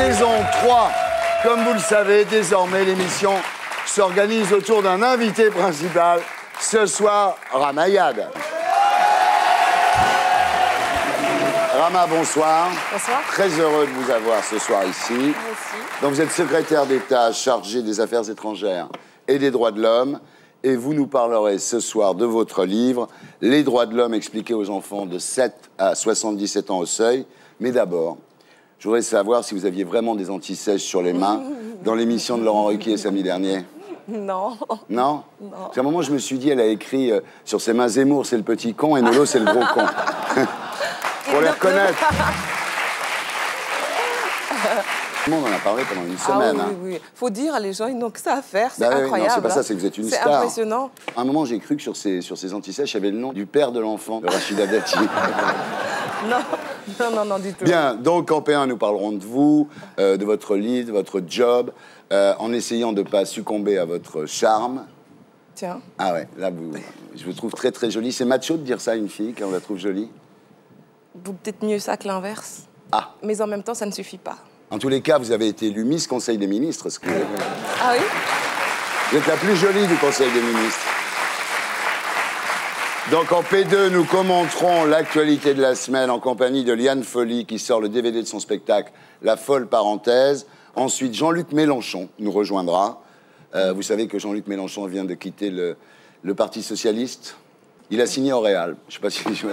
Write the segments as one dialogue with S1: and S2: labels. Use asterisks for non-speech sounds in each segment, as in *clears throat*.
S1: saison 3. Comme vous le savez, désormais l'émission s'organise autour d'un invité principal. Ce soir, Ramayad. Rama, bonsoir.
S2: Bonsoir.
S1: Très heureux de vous avoir ce soir ici.
S2: Aussi.
S1: Donc vous êtes secrétaire d'État chargé des affaires étrangères et des droits de l'homme. Et vous nous parlerez ce soir de votre livre, Les droits de l'homme expliqués aux enfants de 7 à 77 ans au seuil. Mais d'abord, je voudrais savoir si vous aviez vraiment des antisèches sur les mains dans l'émission de Laurent Ruquier samedi dernier.
S2: Non.
S1: Non Parce qu'à un moment, je me suis dit, elle a écrit euh, sur ses mains Zemmour, c'est le petit con, et Nolo, c'est le gros con. *laughs* Pour les reconnaître. Tout le monde en a parlé pendant une
S2: Ah
S1: semaine.
S2: oui, oui, oui. Faut dire, les gens, ils n'ont que ça à faire. C'est
S1: Bah oui,
S2: incroyable.
S1: c'est pas ça,
S2: hein.
S1: c'est que vous êtes une
S2: C'est
S1: star.
S2: impressionnant.
S1: À un moment, j'ai cru que sur ces, sur ces antisèches, il y avait le nom du père de l'enfant, de Rachida Dati. *laughs*
S2: Non, non, non, non, du tout.
S1: Bien, donc en P1, nous parlerons de vous, euh, de votre livre, de votre job, euh, en essayant de ne pas succomber à votre charme.
S2: Tiens.
S1: Ah ouais, là, vous, je vous trouve très très jolie. C'est macho de dire ça à une fille quand on la trouve jolie?
S2: Vous peut-être mieux ça que l'inverse.
S1: Ah,
S2: Mais en même temps, ça ne suffit pas.
S1: En tous les cas, vous avez été élue Miss Conseil des ministres. Ce que...
S2: Ah oui
S1: Vous êtes la plus jolie du Conseil des ministres. Donc en P2, nous commenterons l'actualité de la semaine en compagnie de Liane Folly qui sort le DVD de son spectacle La folle parenthèse. Ensuite, Jean-Luc Mélenchon nous rejoindra. Euh, vous savez que Jean-Luc Mélenchon vient de quitter le, le Parti Socialiste. Il a signé au Réal. Je ne sais pas si *laughs* je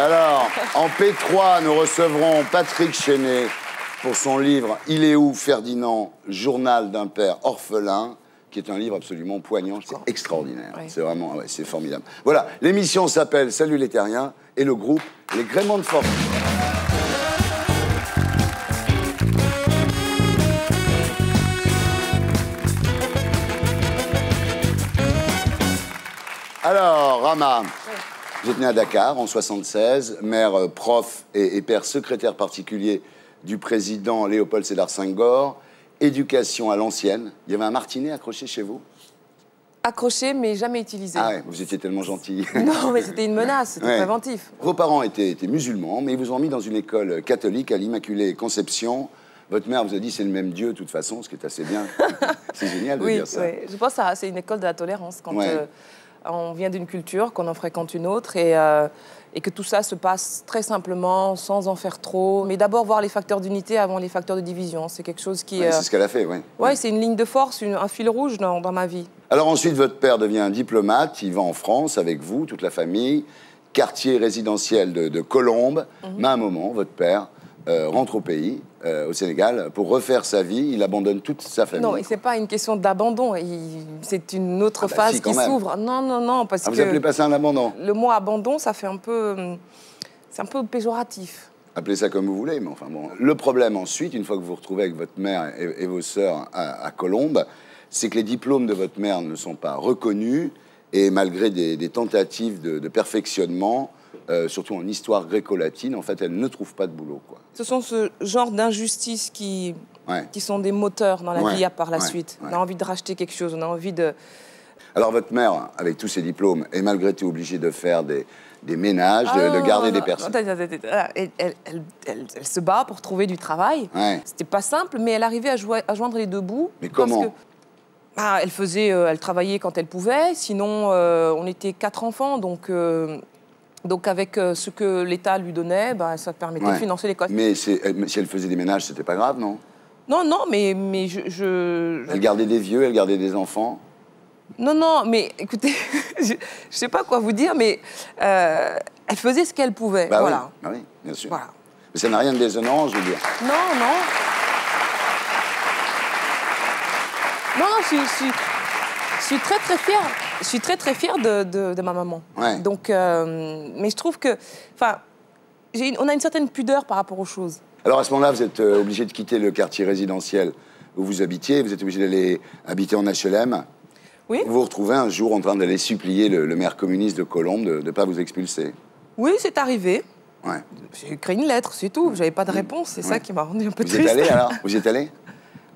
S1: Alors, en P3, nous recevrons Patrick Chenet pour son livre Il est où Ferdinand? Journal d'un père orphelin qui est un livre absolument poignant, c'est extraordinaire.
S2: Oui.
S1: C'est vraiment, ouais, c'est formidable. Voilà, l'émission s'appelle Salut les terriens et le groupe Les Gréments de Force. Alors, Rama, vous êtes né à Dakar en 76, mère euh, prof et, et père secrétaire particulier du président Léopold Sédar Senghor. Éducation à l'ancienne. Il y avait un martinet accroché chez vous?
S2: Accroché, mais jamais utilisé.
S1: Ah ouais, vous étiez tellement gentil. *laughs*
S2: Non, mais c'était une menace, c'était
S1: Ouais.
S2: préventif.
S1: Vos parents étaient, étaient musulmans, mais ils vous ont mis dans une école catholique à l'Immaculée Conception. Votre mère vous a dit c'est le même Dieu de toute façon, ce qui est assez bien. *laughs* c'est génial de
S2: Oui,
S1: dire ça.
S2: oui. je pense que c'est une école de la tolérance. Quand
S1: Ouais.
S2: euh, on vient d'une culture, qu'on en fréquente une autre, et, euh, et que tout ça se passe très simplement, sans en faire trop. Mais d'abord voir les facteurs d'unité avant les facteurs de division. C'est quelque chose qui...
S1: Ouais,
S2: euh,
S1: C'est ce qu'elle a fait, oui.
S2: Ouais, c'est une ligne de force, une- un fil rouge dans, dans ma vie.
S1: Alors ensuite, votre père devient diplomate, il va en France avec vous, toute la famille, quartier résidentiel de, de Colombes.
S2: Mhm.
S1: Mais à un moment, votre père euh, rentre au pays, euh, au Sénégal, pour refaire sa vie. Il abandonne toute sa famille.
S2: Non, et c'est pas une question d'abandon. C'est une autre
S1: Ah bah
S2: phase
S1: si,
S2: qui s'ouvre. Non, non, non, parce
S1: Ah, vous
S2: que
S1: appelez pas ça un abandon?
S2: le mot abandon, ça fait un peu, c'est un peu péjoratif.
S1: Appelez ça comme vous voulez, mais enfin bon. Le problème ensuite, une fois que vous vous retrouvez avec votre mère et, et vos sœurs à, à Colombes, c'est que les diplômes de votre mère ne sont pas reconnus et malgré des, des tentatives de, de perfectionnement, euh, surtout en histoire gréco-latine, en fait, elle ne trouve pas de boulot. Quoi.
S2: Ce sont ce genre d'injustices qui,
S1: Ouais.
S2: qui sont des moteurs dans la
S1: Ouais,
S2: vie à par la
S1: ouais,
S2: suite. On a envie de racheter quelque chose, on a envie de...
S1: Alors votre mère, avec tous ses diplômes, est malgré tout obligée de faire des, des ménages, de,
S2: Ah,
S1: de
S2: non,
S1: garder
S2: non,
S1: des
S2: non,
S1: personnes.
S2: Elle, elle- elle- elle- elle se bat pour trouver du travail. C'était pas simple, mais elle arrivait à, joi- à joindre les deux bouts.
S1: Mais
S2: parce
S1: comment
S2: que, bah, Elle faisait, euh, elle travaillait quand elle pouvait. Sinon, euh, on était quatre enfants, donc. euh, donc avec euh, ce que l'État lui donnait, bah, ça permettait
S1: Ouais.
S2: de financer l'école.
S1: Mais elle- mais si elle faisait des ménages, c'était pas grave, non?
S2: Non, non, mais, mais je, je-
S1: Elle gardait des vieux, elle gardait des enfants?
S2: Non, non, mais écoutez, *laughs* je ne sais pas quoi vous dire, mais euh, elle faisait ce qu'elle pouvait.
S1: Bah
S2: voilà.
S1: oui, bah oui, bien sûr.
S2: Voilà.
S1: Mais ça n'a rien de déshonorant, je veux dire.
S2: Non, non. Non, non, je, je je suis très, très fière. Je suis très, très fière de, de- de ma maman.
S1: Ouais.
S2: Donc, euh, mais je trouve que, enfin, on a une certaine pudeur par rapport aux choses.
S1: Alors à ce moment-là, vous êtes euh, obligé de quitter le quartier résidentiel où vous habitiez, vous êtes obligé d'aller habiter en HLM.
S2: Oui.
S1: Vous vous retrouvez un jour en train d'aller supplier le, le maire communiste de Colombes de ne pas vous expulser.
S2: Oui, c'est arrivé.
S1: Ouais.
S2: J'ai écrit une lettre, c'est tout. J'avais pas de réponse. C'est ça qui m'a rendu un peu
S1: Vous
S2: triste.
S1: êtes allé alors *laughs* Vous y êtes allé?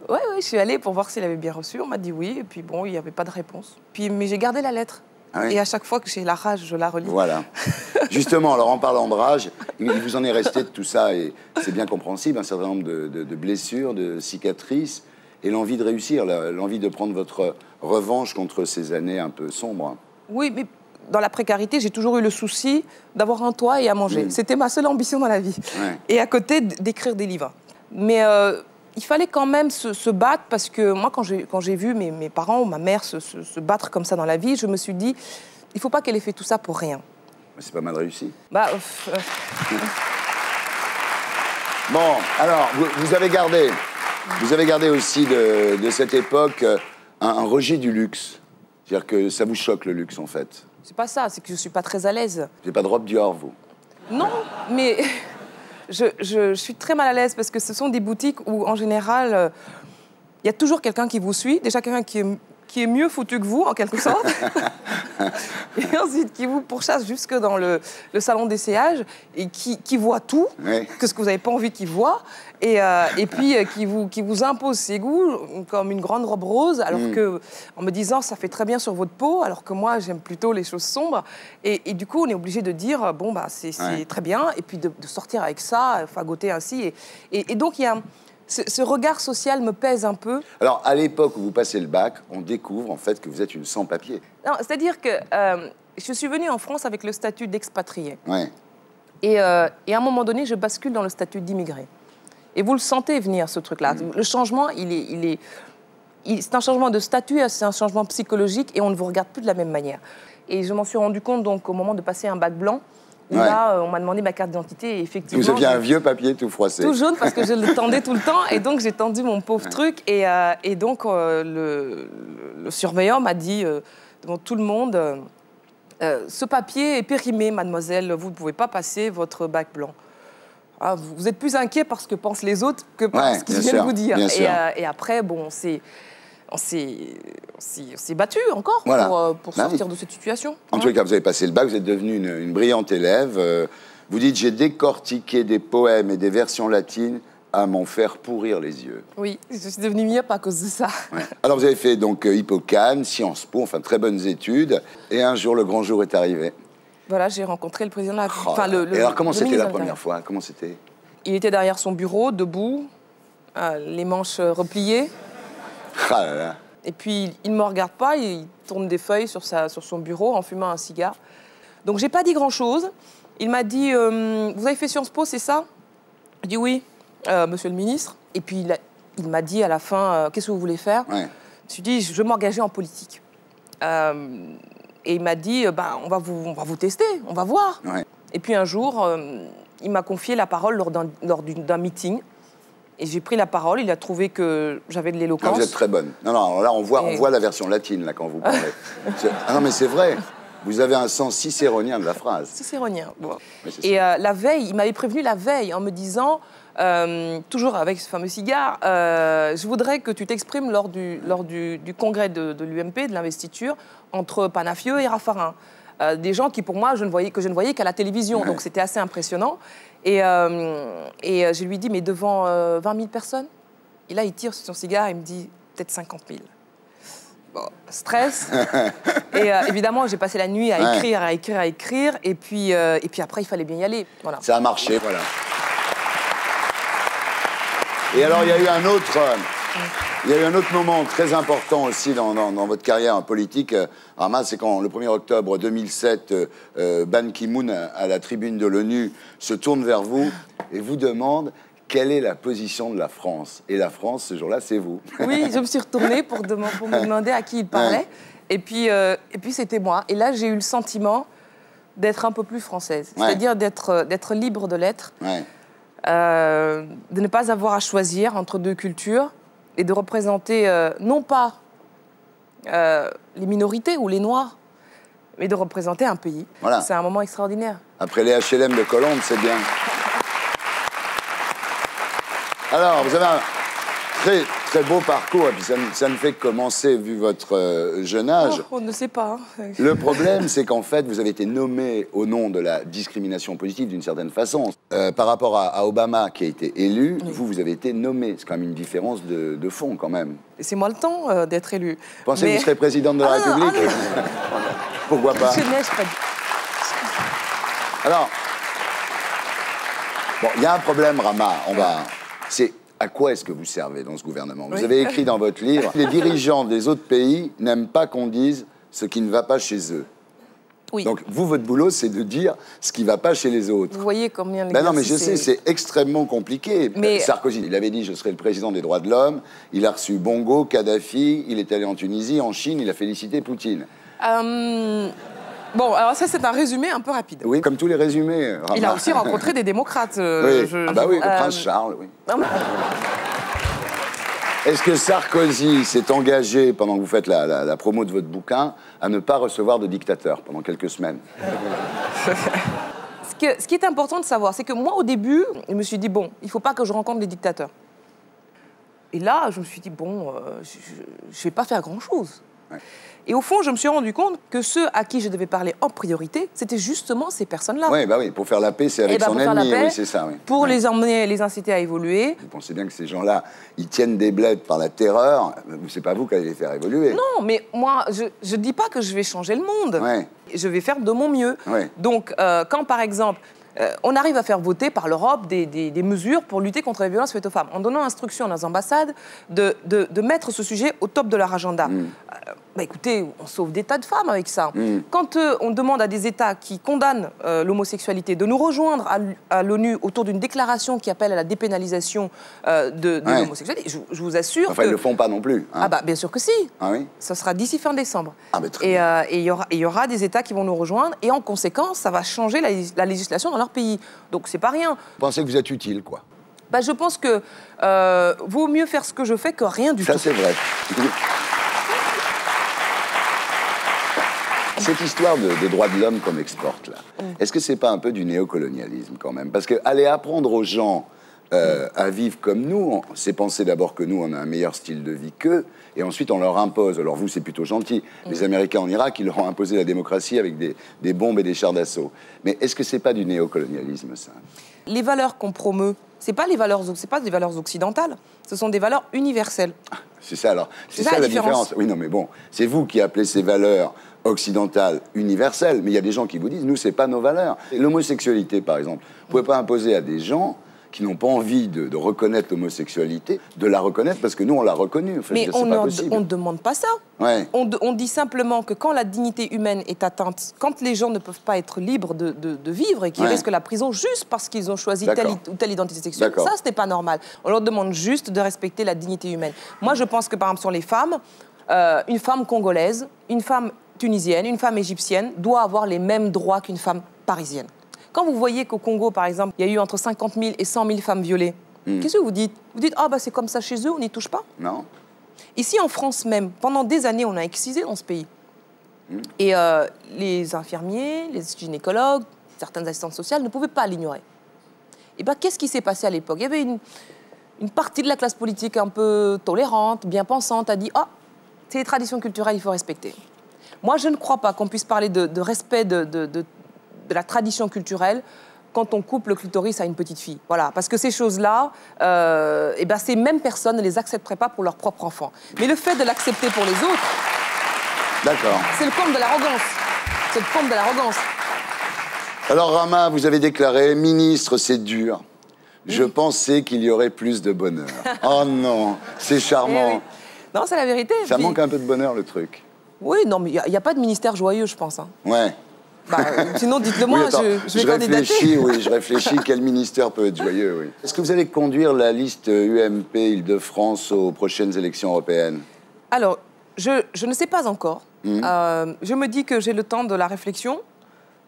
S2: Ouais, ouais, je suis allée pour voir s'il avait bien reçu. On m'a dit oui, et puis bon, il n'y avait pas de réponse. Puis, mais j'ai gardé la lettre.
S1: Ah oui
S2: Et à chaque fois que j'ai la rage, je la relis.
S1: Voilà. *laughs* Justement, alors en parlant de rage, il vous en est resté de tout ça, et c'est bien compréhensible, un certain nombre de, de- de blessures, de cicatrices, et l'envie de réussir, l'envie de prendre votre revanche contre ces années un peu sombres.
S2: Oui, mais dans la précarité, j'ai toujours eu le souci d'avoir un toit et à manger. C'était ma seule ambition dans la vie.
S1: Ouais.
S2: Et à côté, d'écrire des livres. Mais euh, il fallait quand même se, se battre parce que moi, quand j'ai, vu mes, mes parents ou ma mère se, se- se battre comme ça dans la vie, je me suis dit, il faut pas qu'elle ait fait tout ça pour rien.
S1: C'est pas mal réussi.
S2: Bah, euh, euh,
S1: Bon, alors, vous, vous avez gardé, vous avez gardé aussi de, de cette époque euh, un, un rejet du luxe. C'est-à-dire que ça vous choque le luxe, en fait.
S2: c'est pas ça, c'est que je suis pas très à l'aise.
S1: Vous n'avez pas de robe Dior, vous?
S2: Non, mais je, suis très mal à l'aise parce que ce sont des boutiques où, en général, euh, il y a toujours quelqu'un qui vous suit, déjà quelqu'un qui est, qui est mieux foutu que vous, en quelque sorte, *laughs* et ensuite qui vous pourchasse jusque dans le, le salon d'essayage et qui, qui voit tout,
S1: Oui.
S2: que ce que vous n'avez pas envie qu'il voit, et, euh, et puis euh, qui, vous, qui vous impose ses goûts comme une grande robe rose, alors
S1: Mm.
S2: que, en me disant ça fait très bien sur votre peau, alors que moi j'aime plutôt les choses sombres. Et, et du coup, on est obligé de dire bon, bah, c'est
S1: Ouais.
S2: très bien, et puis de, de sortir avec ça, euh, fagoter ainsi. Et, et- et donc, il y a un- ce, ce regard social me pèse un peu.
S1: Alors, à l'époque où vous passez le bac, on découvre en fait que vous êtes une sans-papier.
S2: Non, C'est-à-dire que euh, je suis venue en France avec le statut d'expatrié.
S1: Ouais.
S2: Et, euh, et à un moment donné, je bascule dans le statut d'immigré. Et vous le sentez venir, ce truc-là. Le changement, il est, il est, c'est un changement de statut, c'est un changement psychologique, et on ne vous regarde plus de la même manière. Et je m'en suis rendu compte donc au moment de passer un bac blanc,
S1: Ouais.
S2: là, euh, on m'a demandé ma carte d'identité, et effectivement,
S1: Vous aviez un vieux papier tout froissé.
S2: tout jaune parce que je le *laughs* tendais tout le temps, et donc j'ai tendu mon pauvre truc, et, euh, et donc euh, le, le- surveillant m'a dit euh, devant tout le monde. ce papier est périmé, mademoiselle, vous ne pouvez pas passer votre bac blanc. Ah, vous êtes plus inquiet par ce que pensent les autres que par
S1: Ouais,
S2: ce qu'ils viennent
S1: sûr,
S2: vous dire. Et, et après, bon, on s'est, on s'est, battu encore
S1: Voilà.
S2: pour, euh,
S1: Bah oui.
S2: sortir de cette situation.
S1: En les cas, vous avez passé le bac, vous êtes devenue une, une brillante élève. euh, vous dites j'ai décortiqué des poèmes et des versions latines à m'en faire pourrir les yeux.
S2: Oui, je suis devenue mieux à cause de ça.
S1: Ouais. Alors vous avez fait donc euh, Hippocane, Sciences Po, enfin très bonnes études. Et un jour, le grand jour est arrivé.
S2: Voilà, j'ai rencontré le président de la
S1: Oh
S2: enfin,
S1: là
S2: le,
S1: là.
S2: le-
S1: et alors comment c'était la première fois? Comment c'était?
S2: Il était derrière son bureau, debout, euh, les manches repliées. *laughs*
S1: Ah là là.
S2: Et puis, il ne me regarde pas, il tourne des feuilles sur, sa, sur son bureau en fumant un cigare. Donc, j'ai pas dit grand-chose. Il m'a dit euh, Vous avez fait Sciences Po, c'est ça? Je dis Oui, euh, monsieur le ministre. Et puis, il, a- il m'a dit à la fin euh, Qu'est-ce que vous voulez faire?
S1: Ouais.
S2: Je lui ai dit Je veux m'engager en politique. Et il m'a dit ben, on, va vous, on va vous tester, on va voir.
S1: Ouais.
S2: Et puis un jour, il m'a confié la parole lors d'un, lors d'une- d'un meeting. Et j'ai pris la parole, il a trouvé que j'avais de
S1: Ah,
S2: l'éloquence.
S1: vous êtes très bonne. Non, non, là, on voit, on voit la version latine, là, quand vous parlez. *laughs* Ah non, mais c'est vrai. Vous avez un sens cicéronien de la phrase.
S2: Cicéronien. Bon. Et euh, la veille, il m'avait prévenu la veille en me disant, euh, toujours avec ce fameux cigare, euh, je voudrais que tu t'exprimes lors du, lors du, du congrès de, de l'UMP, de l'investiture, entre Panafieux et Raffarin. Des gens qui, pour moi, je ne voyais, que je ne voyais qu'à la télévision.
S1: Ouais.
S2: Donc c'était assez impressionnant. Et, euh, et euh, je lui dis, mais devant euh, 20 000 personnes Et là, il tire sur son cigare et me dit, peut-être 50 000. Bon, stress. *laughs* et euh, évidemment, j'ai passé la nuit à
S1: Ouais.
S2: écrire, à écrire, à écrire. Et puis, et puis après, il fallait bien y aller. Voilà.
S1: Ça a marché, voilà. Et alors, il y a eu un autre, il y a eu un autre moment très important aussi dans, dans- dans votre carrière politique. euh, Armand, c'est quand le 1er octobre 2007, euh, euh, Ban Ki-moon, à la tribune de l'ONU, se tourne vers vous et vous demande quelle est la position de la France. Et la France, ce jour-là, c'est vous.
S2: Oui, je me suis retournée pour, dem- pour me demander à qui il parlait.
S1: Ouais.
S2: Et puis, euh, et puis c'était moi. Et là, j'ai eu le sentiment d'être un peu plus française.
S1: Ouais.
S2: C'est-à-dire d'être, d'être libre de l'être,
S1: Ouais.
S2: euh, de ne pas avoir à choisir entre deux cultures et de représenter euh, non pas euh, les minorités ou les Noirs, mais de représenter un pays.
S1: Voilà.
S2: C'est un moment extraordinaire.
S1: Après les HLM de Colombe, c'est bien. Alors, vous avez un très, très beau parcours, et puis ça, ne- ça ne fait que commencer vu votre euh, jeune âge.
S2: Oh, on ne sait pas. hein.
S1: Le problème, c'est qu'en fait, vous avez été nommé au nom de la discrimination positive d'une certaine façon. Euh, par rapport à, à Obama, qui a été élu, vous, vous avez été nommé. C'est quand même une différence de, de fond, quand même.
S2: Laissez-moi le temps euh, d'être élu.
S1: Pensez
S2: Mais-
S1: que vous serez présidente de la
S2: Ah, non,
S1: République
S2: ah, *laughs*
S1: Pourquoi pas
S2: Je pas.
S1: Alors, bon, il y a un problème, Rama. On va. C'est à quoi est-ce que vous servez dans ce gouvernement Vous
S2: Oui.
S1: avez écrit dans votre livre *laughs* les dirigeants des autres pays n'aiment pas qu'on dise ce qui ne va pas chez eux.
S2: Oui.
S1: Donc, vous, votre boulot, c'est de dire ce qui ne va pas chez les autres.
S2: Vous voyez combien
S1: Ben non, mais je sais,
S2: est-
S1: c'est extrêmement compliqué.
S2: Mais-
S1: Sarkozy, il avait dit je serai le président des droits de l'homme. Il a reçu Bongo, Kadhafi. Il est allé en Tunisie, en Chine. Il a félicité Poutine.
S2: Euh, Bon, alors ça, c'est un résumé un peu rapide.
S1: Oui, comme tous les résumés.
S2: Il a aussi rencontré des démocrates. euh,
S1: Oui.
S2: je-
S1: ah bah oui, le
S2: euh,
S1: prince Charles, oui. Est-ce que Sarkozy s'est engagé, pendant que vous faites la, la- la promo de votre bouquin, à ne pas recevoir de dictateur pendant quelques semaines? *laughs*
S2: Ce, que- ce qui est important de savoir, c'est que moi, au début, je me suis dit, bon, il ne faut pas que je rencontre des dictateurs. Et là, je me suis dit, bon, euh, je ne vais pas faire grand-chose.
S1: Ouais.
S2: Et au fond, je me suis rendu compte que ceux à qui je devais parler en priorité, c'était justement ces personnes-là.
S1: Oui, bah oui, pour faire la paix, c'est avec
S2: Eh ben,
S1: son ennemi.
S2: paix,
S1: oui, c'est ça, oui.
S2: Pour
S1: Ouais.
S2: les emmener, les inciter à évoluer.
S1: Vous pensez bien que ces gens-là, ils tiennent des bleds par la terreur. C'est pas vous qui allez les faire évoluer.
S2: Non, mais moi, je ne dis pas que je vais changer le monde.
S1: Ouais.
S2: Je vais faire de mon mieux.
S1: Ouais.
S2: Donc, euh, quand par exemple, euh, on arrive à faire voter par l'Europe des, des- des mesures pour lutter contre les violences faites aux femmes, en donnant instruction à nos ambassades de, de- de mettre ce sujet au top de leur agenda.
S1: Mm.
S2: Euh, bah, écoutez, on sauve des tas de femmes avec ça.
S1: Mm.
S2: Quand euh, on demande à des États qui condamnent euh, l'homosexualité de nous rejoindre à l'ONU autour d'une déclaration qui appelle à la dépénalisation euh, de, de
S1: Ouais.
S2: l'homosexualité, je, je vous assure
S1: Enfin,
S2: que...
S1: ils le font pas non plus. hein.
S2: Ah bah bien sûr que si.
S1: Ah oui
S2: Ça sera d'ici fin décembre.
S1: Ah, mais très
S2: et
S1: bien.
S2: et il y aura- y des États qui vont nous rejoindre et en conséquence, ça va changer la, la législation dans leur pays. Donc c'est pas rien.
S1: Vous pensez que vous êtes utile, quoi?
S2: Bah, je pense que vaut mieux faire ce que je fais que rien du
S1: Ça,
S2: tout.
S1: c'est vrai. Cette histoire de, de droits de l'homme qu'on exporte, là,
S2: Mm.
S1: est-ce que c'est pas un peu du néocolonialisme quand même? Parce que aller apprendre aux gens euh, à vivre comme nous, c'est penser d'abord que nous, on a un meilleur style de vie qu'eux, et ensuite on leur impose. Alors vous, c'est plutôt gentil.
S2: Mm.
S1: Les Américains en Irak, ils leur ont imposé la démocratie avec des, des bombes et des chars d'assaut. Mais est-ce que c'est pas du néocolonialisme, ça?
S2: Les valeurs qu'on promeut, c'est pas les valeurs, c'est pas des valeurs occidentales. Ce sont des valeurs universelles.
S1: C'est ça alors. C'est
S2: C'est
S1: ça,
S2: ça la
S1: la différence.
S2: différence.
S1: Oui, non, mais bon, c'est vous qui appelez ces valeurs occidentales universelles, mais il y a des gens qui vous disent, nous, c'est pas nos valeurs. L'homosexualité, par exemple, vous pouvez pas imposer à des gens qui n'ont pas envie de, de reconnaître l'homosexualité, de la reconnaître parce que nous, on l'a reconnue. Enfin, je
S2: Mais on ne demande pas ça.
S1: Ouais.
S2: On, dit simplement que quand la dignité humaine est atteinte, quand les gens ne peuvent pas être libres de, de- de vivre et qu'ils
S1: Ouais.
S2: risquent la prison juste parce qu'ils ont choisi telle ou telle identité sexuelle, ça, ce n'est pas normal. On leur demande juste de respecter la dignité humaine. Moi, je pense que, par exemple, sur les femmes, euh, une femme congolaise, une femme tunisienne, une femme égyptienne doit avoir les mêmes droits qu'une femme parisienne. Quand vous voyez qu'au Congo, par exemple, il y a eu entre 50 000 et 100 000 femmes violées,
S1: Hmm.
S2: qu'est-ce que vous dites? Vous dites, ah, bah, c'est comme ça chez eux, on n'y touche pas?
S1: Non
S2: Ici, en France même, pendant des années, on a excisé dans ce pays. Et euh, les infirmiers, les gynécologues, certaines assistantes sociales ne pouvaient pas l'ignorer. Et bien, qu'est-ce qui s'est passé à l'époque? Il y avait une, une partie de la classe politique un peu tolérante, bien pensante, a dit Ah, c'est les traditions culturelles, il faut respecter. Moi, je ne crois pas qu'on puisse parler de, de respect de, de- de- de la tradition culturelle quand on coupe le clitoris à une petite fille. Voilà, parce que ces choses-là, euh, eh ben, ces mêmes personnes ne les accepteraient pas pour leur propre enfant. Mais le fait de l'accepter pour les autres,
S1: D'accord.
S2: c'est le comble de l'arrogance. C'est le comble de l'arrogance.
S1: Alors, Rama, vous avez déclaré ministre, c'est dur. Je pensais qu'il y aurait plus de bonheur. Oh non, c'est
S2: Eh
S1: charmant.
S2: oui. Non, c'est la vérité.
S1: Ça
S2: Puis-
S1: manque un peu de bonheur, le truc.
S2: Oui, non, mais il n'y a, pas de ministère joyeux, je pense. hein.
S1: Ouais.
S2: Bah, euh, sinon, dites-le moi,
S1: Oui, attends,
S2: je, je vais candidater.
S1: réfléchis, oui, je *laughs* réfléchis quel ministère peut être joyeux, oui. Est-ce que vous allez conduire la liste UMP Île-de-France aux prochaines élections européennes?
S2: Alors, je, je ne sais pas encore.
S1: Mhm.
S2: Euh, je me dis que j'ai le temps de la réflexion.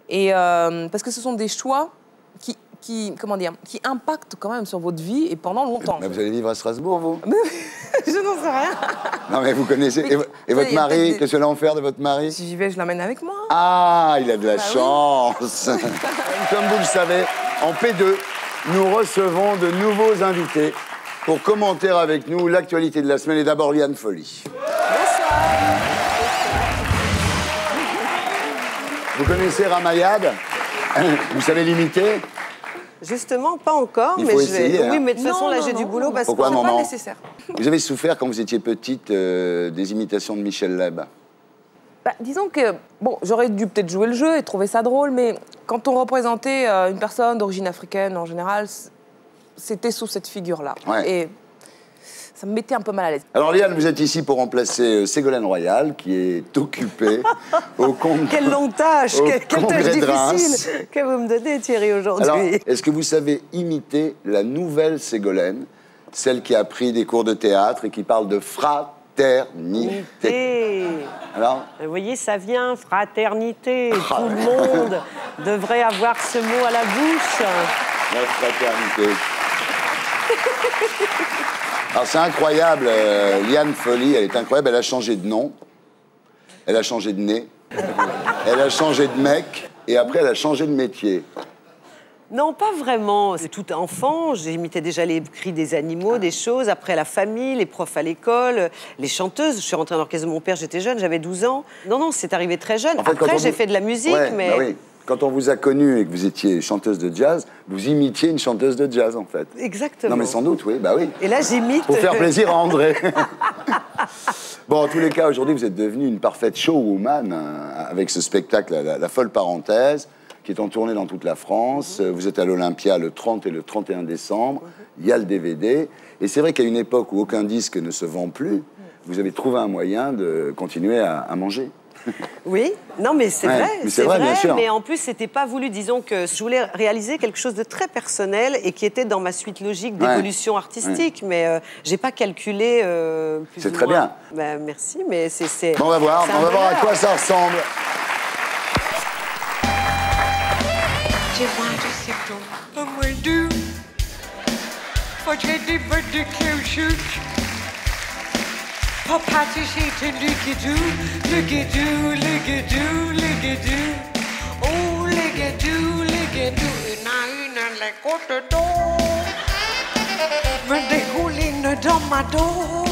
S2: Et, euh, parce que ce sont des choix qui, qui, comment dire, qui impactent quand même sur votre vie et pendant longtemps.
S1: Bah, Vous allez vivre à Strasbourg, vous? *laughs*
S2: je n'en sais rien.
S1: Non, mais vous connaissez.
S2: Mais
S1: Et, vo- et
S2: ça,
S1: votre mari,
S2: des-
S1: que faire de votre mari
S2: Si j'y vais, je l'amène avec moi.
S1: Ah, il a de la
S2: Bah oui.
S1: chance *laughs* Comme vous le savez, en P2, nous recevons de nouveaux invités pour commenter avec nous l'actualité de la semaine. Et d'abord, Liane Folly. Vous connaissez Ramayad? Vous savez l'imiter?
S3: Justement, pas encore,
S1: Il
S3: mais
S1: faut
S3: je vais.
S1: essayer, hein.
S3: Oui, mais de toute
S2: Non,
S3: façon, là,
S2: non,
S3: j'ai
S2: non,
S3: du boulot
S2: non.
S3: parce
S1: Pourquoi,
S3: que.
S2: C'est
S1: maman
S2: pas nécessaire.
S1: Vous avez souffert quand vous étiez petite euh, des imitations de Michel Leb
S2: Bah, disons que, bon, j'aurais dû peut-être jouer le jeu et trouver ça drôle, mais quand on représentait euh, une personne d'origine africaine, en général, c- c'était sous cette figure-là.
S1: Ouais.
S2: Et ça me mettait un peu mal à l'aise.
S1: Alors, Liane, vous êtes ici pour remplacer euh, Ségolène Royal, qui est occupée *laughs* au compte.
S3: Quelle longue tâche, quelle, quelle tâche difficile que vous me donnez, Thierry, aujourd'hui.
S1: est-ce que vous savez imiter la nouvelle Ségolène, celle qui a pris des cours de théâtre et qui parle de fraternité? Alors,
S3: vous voyez, ça vient, fraternité.
S1: Ah,
S3: Tout le monde devrait avoir ce mot à la bouche.
S1: la fraternité. Alors, c'est incroyable, euh, Liane Folly, elle est incroyable, elle a changé de nom, elle a changé de nez, elle a changé de mec, et après, elle a changé de métier.
S3: Non, pas vraiment. C'est tout enfant. J'imitais déjà les cris des animaux, des choses. Après, la famille, les profs à l'école, les chanteuses. Je suis rentrée dans l'orchestre de mon père, j'étais jeune, j'avais 12 ans. Non, non, c'est arrivé très jeune.
S1: En fait,
S3: Après, j'ai
S1: vous-
S3: fait de la musique,
S1: Ouais,
S3: mais.
S1: bah oui. Quand on vous a connu et que vous étiez chanteuse de jazz, vous imitiez une chanteuse de jazz, en fait.
S3: Exactement.
S1: Non, mais sans doute, oui, bah oui.
S3: Et là, j'imite.
S1: Pour faire plaisir à André. *laughs* bon, en tous les cas, aujourd'hui, vous êtes devenue une parfaite showwoman euh, avec ce spectacle, la, folle parenthèse, qui est en tournée dans toute la France. Euh, Vous êtes à l'Olympia le 30 et le 31 décembre. Il y a le DVD. Et c'est vrai qu'à une époque où aucun disque ne se vend plus, vous avez trouvé un moyen de continuer à, à manger. *laughs*
S3: Oui, non, mais c'est
S1: Ouais,
S3: vrai.
S1: mais c'est vrai, bien sûr.
S3: Mais en plus, c'était pas voulu. Disons que je voulais réaliser quelque chose de très personnel et qui était dans ma suite logique
S1: Ouais.
S3: d'évolution artistique. Mais euh, j'ai pas calculé. euh,
S1: C'est très
S3: moins.
S1: bien.
S3: Ben, merci, mais c'est.
S1: Bon, on va voir, on va voir à quoi ça ressemble.
S4: J'ai moins de septembre, au moins deux. Faudrait des bottes de caoutchouc. Pour participer le guidou, le guidou, le guidou, le guidou. Oh, le guidou, le guidou. Une à une, les côtes d'eau. Me dégouline dans ma dos.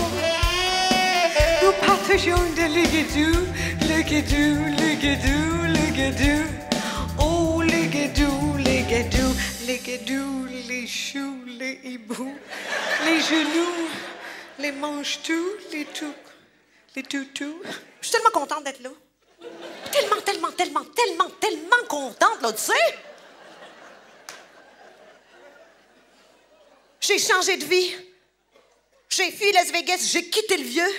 S4: Nous partageons de le guidou, le guidou, le guidou, le guidou. Oh, les guédous, les guédous, les guédous, les choux, les hiboux, les genoux, les manches-tout, les tout, les toutous. Je suis tellement contente d'être là. Tellement, tellement, tellement, tellement, tellement contente, là, tu sais. J'ai changé de vie. J'ai fui Las Vegas, j'ai quitté le vieux.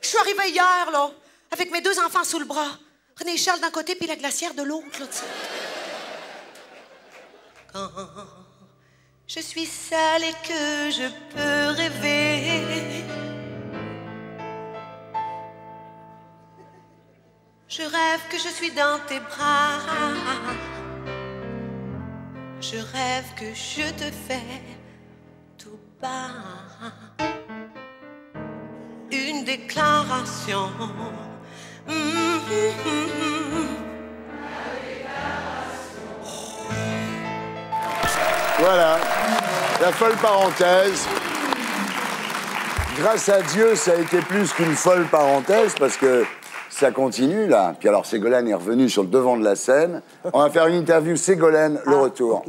S4: Je suis arrivée hier, là, avec mes deux enfants sous le bras. René Charles d'un côté, puis la glacière de l'autre, là, tu sais. Je suis seule et que je peux rêver, je rêve que je suis dans tes bras. Je rêve que je te fais tout bas une déclaration. Mhm.
S1: Voilà, la folle parenthèse. Grâce à Dieu, ça a été plus qu'une folle parenthèse parce que ça continue là. Puis alors Ségolène est revenue sur le devant de la scène. On va faire une interview Ségolène, le retour.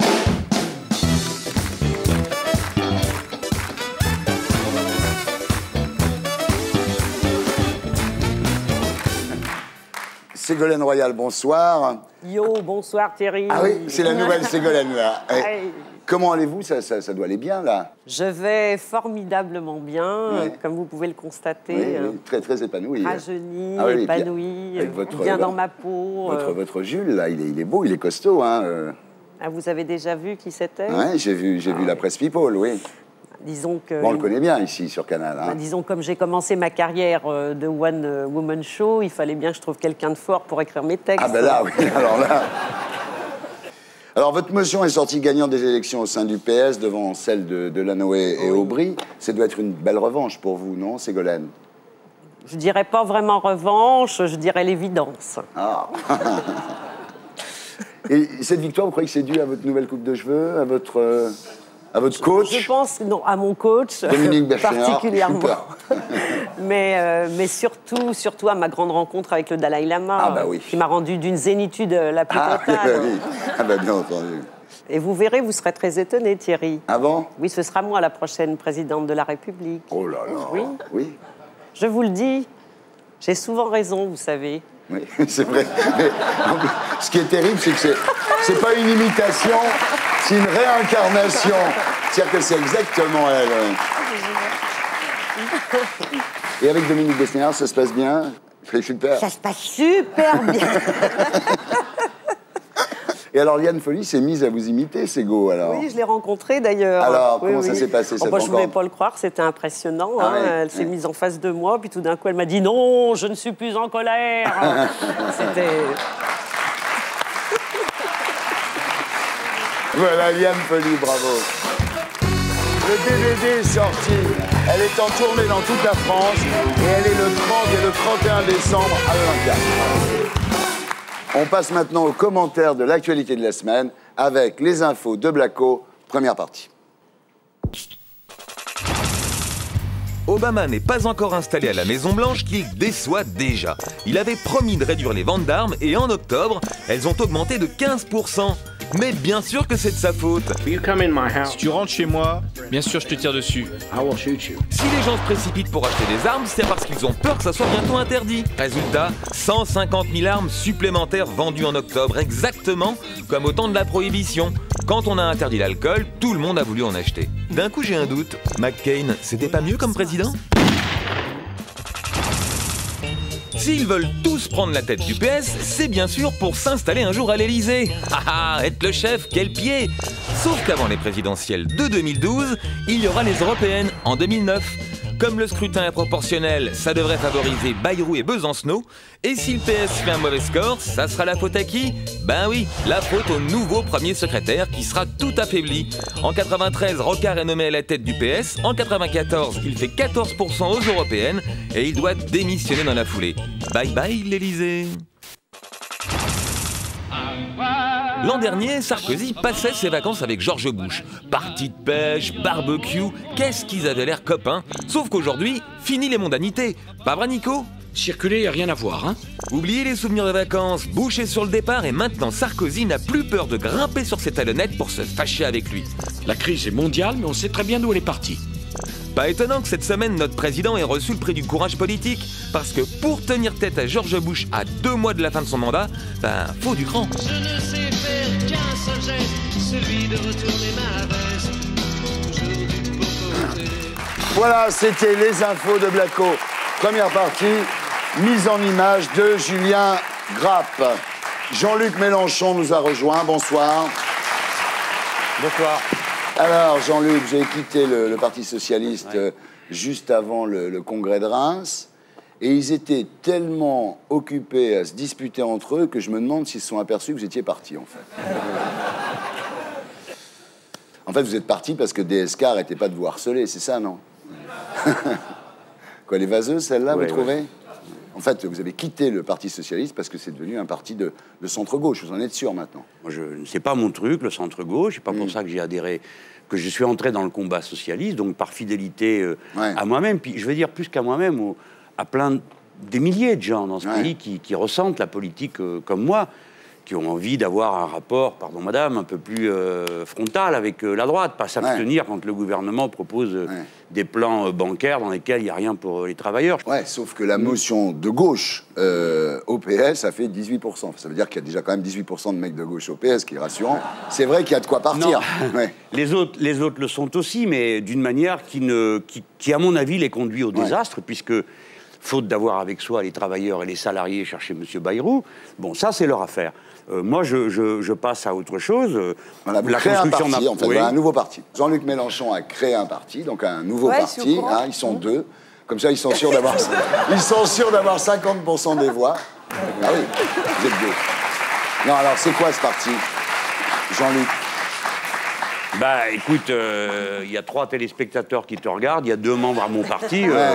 S1: Ségolène Royal, bonsoir.
S3: Yo, bonsoir Thierry.
S1: Ah oui, c'est la nouvelle Ségolène là. *laughs* Eh. Comment allez-vous? Ça, ça, ça doit aller bien là.
S3: Je vais formidablement bien, euh, comme vous pouvez le constater.
S1: Oui,
S3: euh,
S1: oui, très très épanoui.
S3: Rajeunie,
S1: Ah oui, oui, bien-
S3: épanouie,
S1: votre-
S3: bien dans ma peau.
S1: Votre,
S3: euh.
S1: votre Jules, là, il est, il est beau, il est costaud. Hein, euh.
S3: Ah, vous avez déjà vu qui c'était?
S1: Ouais, j'ai vu, j'ai vu la presse People, oui.
S3: Disons que.
S1: Bon, on le connaît bien ici sur Canal. hein.
S3: Bah, disons, comme j'ai commencé ma carrière euh, de One euh, Woman Show, il fallait bien que je trouve quelqu'un de fort pour écrire mes textes.
S1: Ah ben là, oui, *laughs* alors là. Alors, votre motion est sortie gagnante des élections au sein du PS devant celle de, de Lanoé et Aubry. Ça doit être une belle revanche pour vous, non, Ségolène?
S3: Je dirais pas vraiment revanche, je dirais l'évidence.
S1: Ah *laughs* Et cette victoire, vous croyez que c'est dû à votre nouvelle coupe de cheveux, à votre, euh, à votre coach
S3: Je pense, non, à mon coach
S1: Dominique *laughs* Bachelard.
S3: particulièrement. *laughs* Mais, euh, mais surtout, surtout à ma grande rencontre avec le Dalai Lama,
S1: Ah bah oui.
S3: qui m'a rendu d'une zénitude euh, la plus
S1: Ah,
S3: totale.
S1: bah *laughs* oui. Ah bah bien entendu.
S3: Et vous verrez, vous serez très étonné, Thierry.
S1: Avant
S3: Oui, ce sera moi la prochaine présidente de la République.
S1: Oh là là.
S3: Oui.
S1: Oui.
S3: Je vous le dis, j'ai souvent raison, vous savez.
S1: Oui, *laughs* c'est vrai. Mais, ce qui est terrible, c'est que c'est, c'est pas une imitation, c'est une réincarnation. C'est-à-dire que c'est exactement elle. Et avec Dominique Besnéard, ça se passe bien?
S3: Ça se passe super bien. *laughs*
S1: Et alors, Liane Folly s'est mise à vous imiter, c'est go, alors
S3: Oui, je l'ai rencontrée d'ailleurs.
S1: Alors,
S3: Oui,
S1: comment ça s'est passé,
S3: Oh,
S1: cette
S3: bah, Je ne voulais pas le croire, c'était impressionnant.
S1: Ah
S3: hein. Elle s'est mise en face de moi, puis tout d'un coup, elle m'a dit non, je ne suis plus en colère. *laughs* c'était.
S1: Voilà, Liane Folly, bravo. Le DVD est sorti. Elle est en tournée dans toute la France et elle est le 30 et le 31 décembre à l'Olympia. On passe maintenant aux commentaires de l'actualité de la semaine avec les infos de Blacko, première partie.
S5: Obama n'est pas encore installé à la Maison Blanche qu'il déçoit déjà. Il avait promis de réduire les ventes d'armes et en octobre, elles ont augmenté de 15%. Mais bien sûr que c'est de sa faute.
S6: You come in my house,
S7: Si tu rentres chez moi, bien sûr, je te tire dessus.
S6: I will shoot you.
S5: Si les gens se précipitent pour acheter des armes, c'est parce qu'ils ont peur que ça soit bientôt interdit. Résultat, 150 000 armes supplémentaires vendues en octobre, exactement comme au temps de la prohibition. Quand on a interdit l'alcool, tout le monde a voulu en acheter. D'un coup, j'ai un doute. McCain, c'était pas mieux comme président? S'ils veulent tous prendre la tête du PS, c'est bien sûr pour s'installer un jour à l'Elysée. Ah ah, être le chef, quel pied Sauf qu'avant les présidentielles de 2012, il y aura les européennes en 2009. Comme le scrutin est proportionnel, ça devrait favoriser Bayrou et Besancenot. Et si le PS fait un mauvais score, ça sera la faute à qui? Ben oui, la faute au nouveau premier secrétaire qui sera tout affaibli. En 93, Rocard est nommé à la tête du PS. En 94, il fait 14% aux européennes et il doit démissionner dans la foulée. Bye bye l'Elysée. L'an dernier, Sarkozy passait ses vacances avec George Bush. Partie de pêche, barbecue, qu'est-ce qu'ils avaient l'air copains. Sauf qu'aujourd'hui, fini les mondanités. Pas vrai Nico?
S6: Circuler, y a rien à voir, hein
S5: Oubliez les souvenirs de vacances, Bush est sur le départ et maintenant Sarkozy n'a plus peur de grimper sur ses talonnettes pour se fâcher avec lui.
S6: La crise est mondiale, mais on sait très bien d'où elle est partie.
S5: Pas étonnant que cette semaine notre président ait reçu le prix du courage politique, parce que pour tenir tête à George Bush à deux mois de la fin de son mandat, ben faut du cran.
S8: Je ne sais geste, celui de retourner ma veste. Toujours du beau côté.
S1: Voilà, c'était les infos de Blacko. Première partie, mise en image de Julien Grappe. Jean-Luc Mélenchon nous a rejoint. Bonsoir.
S9: Bonsoir.
S1: Alors, Jean-Luc, j'ai quitté le, le Parti Socialiste euh, juste avant le, le congrès de Reims. Et ils étaient tellement occupés à se disputer entre eux que je me demande s'ils se sont aperçus que vous étiez parti, en fait. *laughs* En fait, vous êtes parti parce que DSK arrêtait pas de vous harceler, c'est ça, non? *laughs* Quoi, les vaseuses, celles-là,
S9: Ouais,
S1: vous trouvez En fait, vous avez quitté le Parti Socialiste parce que c'est devenu un parti de, de centre-gauche, vous en êtes sûr maintenant?
S9: Moi, je, c'est pas mon truc, le centre-gauche. C'est pas
S1: Mm.
S9: pour ça que j'ai adhéré, que je suis entré dans le combat socialiste, donc par fidélité euh,
S1: Ouais.
S9: à moi-même. Puis je vais dire plus qu'à moi-même, au- à plein de- des milliers de gens dans ce
S1: Ouais.
S9: pays qui, qui ressentent la politique euh, comme moi, qui ont envie d'avoir un rapport, pardon madame, un peu plus euh, frontal avec euh, la droite, pas s'abstenir quand le gouvernement propose
S1: Ouais.
S9: des plans bancaires dans lesquels il n'y a rien pour les travailleurs.
S1: Ouais, sauf que la motion de gauche au PS a fait 18%. Ça veut dire qu'il y a déjà quand même 18% de mecs de gauche au PS, ce qui est rassurant. C'est vrai qu'il y a de quoi partir. *laughs*
S9: Les autres, les autres le sont aussi, mais d'une manière qui, ne, qui, qui, à mon avis, les conduit au désastre, puisque, faute d'avoir avec soi les travailleurs et les salariés chercher M. Bayrou, bon, ça, c'est leur affaire. Euh, moi, je, je- je passe à autre chose. Euh,
S1: Voilà, vous créez un parti,
S9: d'un-
S1: en fait,
S9: Oui.
S1: un nouveau parti. Jean-Luc Mélenchon a créé un parti, donc un nouveau
S2: Ouais,
S1: parti. hein, ils sont deux. Comme ça, ils sont sûrs d'avoir, *laughs* ils sont sûrs d'avoir 50% des voix. Ah oui, vous êtes deux. Non, alors c'est quoi ce parti, Jean-Luc?
S9: Bah, écoute, euh, il y a trois téléspectateurs qui te regardent, il y a deux membres à mon parti. euh,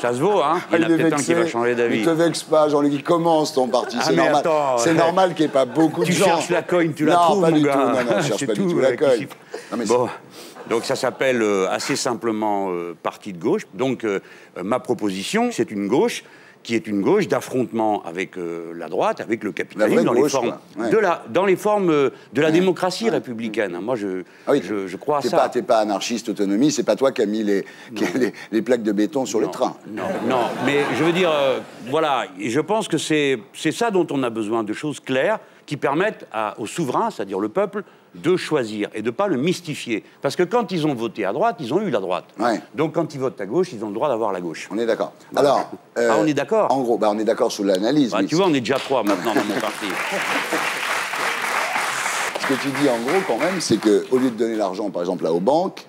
S9: ça se vaut, hein Il y en a peut-être un qui va changer d'avis.
S1: Il te vexe pas, Jean-Luc, il commence ton parti.
S9: Ah,
S1: c'est normal. c'est
S9: euh,
S1: normal qu'il n'y ait pas beaucoup
S9: Tu
S1: de gens.
S9: cherches la cogne, tu la
S1: non,
S9: trouves,
S1: pas
S9: mon
S1: du
S9: gars.
S1: tout. Non, non, *laughs* je cherche pas du
S9: tout,
S1: tout la
S9: euh,
S1: cogne.
S9: Bon, donc ça s'appelle euh, assez simplement euh, parti de gauche. Donc euh, euh, ma proposition, c'est une gauche qui est une gauche d'affrontement avec euh, la droite, avec le capitalisme, dans,
S1: gauche,
S9: les formes.
S1: Ouais.
S9: de la, dans les formes euh, de la
S1: Ouais.
S9: démocratie républicaine. Moi, je,
S1: Ah oui,
S9: je, je crois à ça.
S1: pas, t'es pas anarchiste autonomie, c'est pas toi qui as mis les, qui a les, les plaques de béton sur les trains.
S9: Non, non, mais je veux dire, euh, voilà, je pense que c'est c'est ça dont on a besoin, de choses claires qui permettent à- aux souverains, c'est-à-dire le peuple, de choisir et de ne pas le mystifier. Parce que quand ils ont voté à droite, ils ont eu la droite.
S1: Ouais.
S9: Donc quand ils votent à gauche, ils ont le droit d'avoir la gauche.
S1: On est d'accord. Alors, euh,
S9: Ah, on est d'accord
S1: En gros, bah, on est d'accord sur l'analyse.
S9: Bah, tu vois, on est déjà trois maintenant dans mon parti. *laughs*
S1: Ce que tu dis en gros quand même, c'est que au lieu de donner l'argent, par exemple, là, aux banques,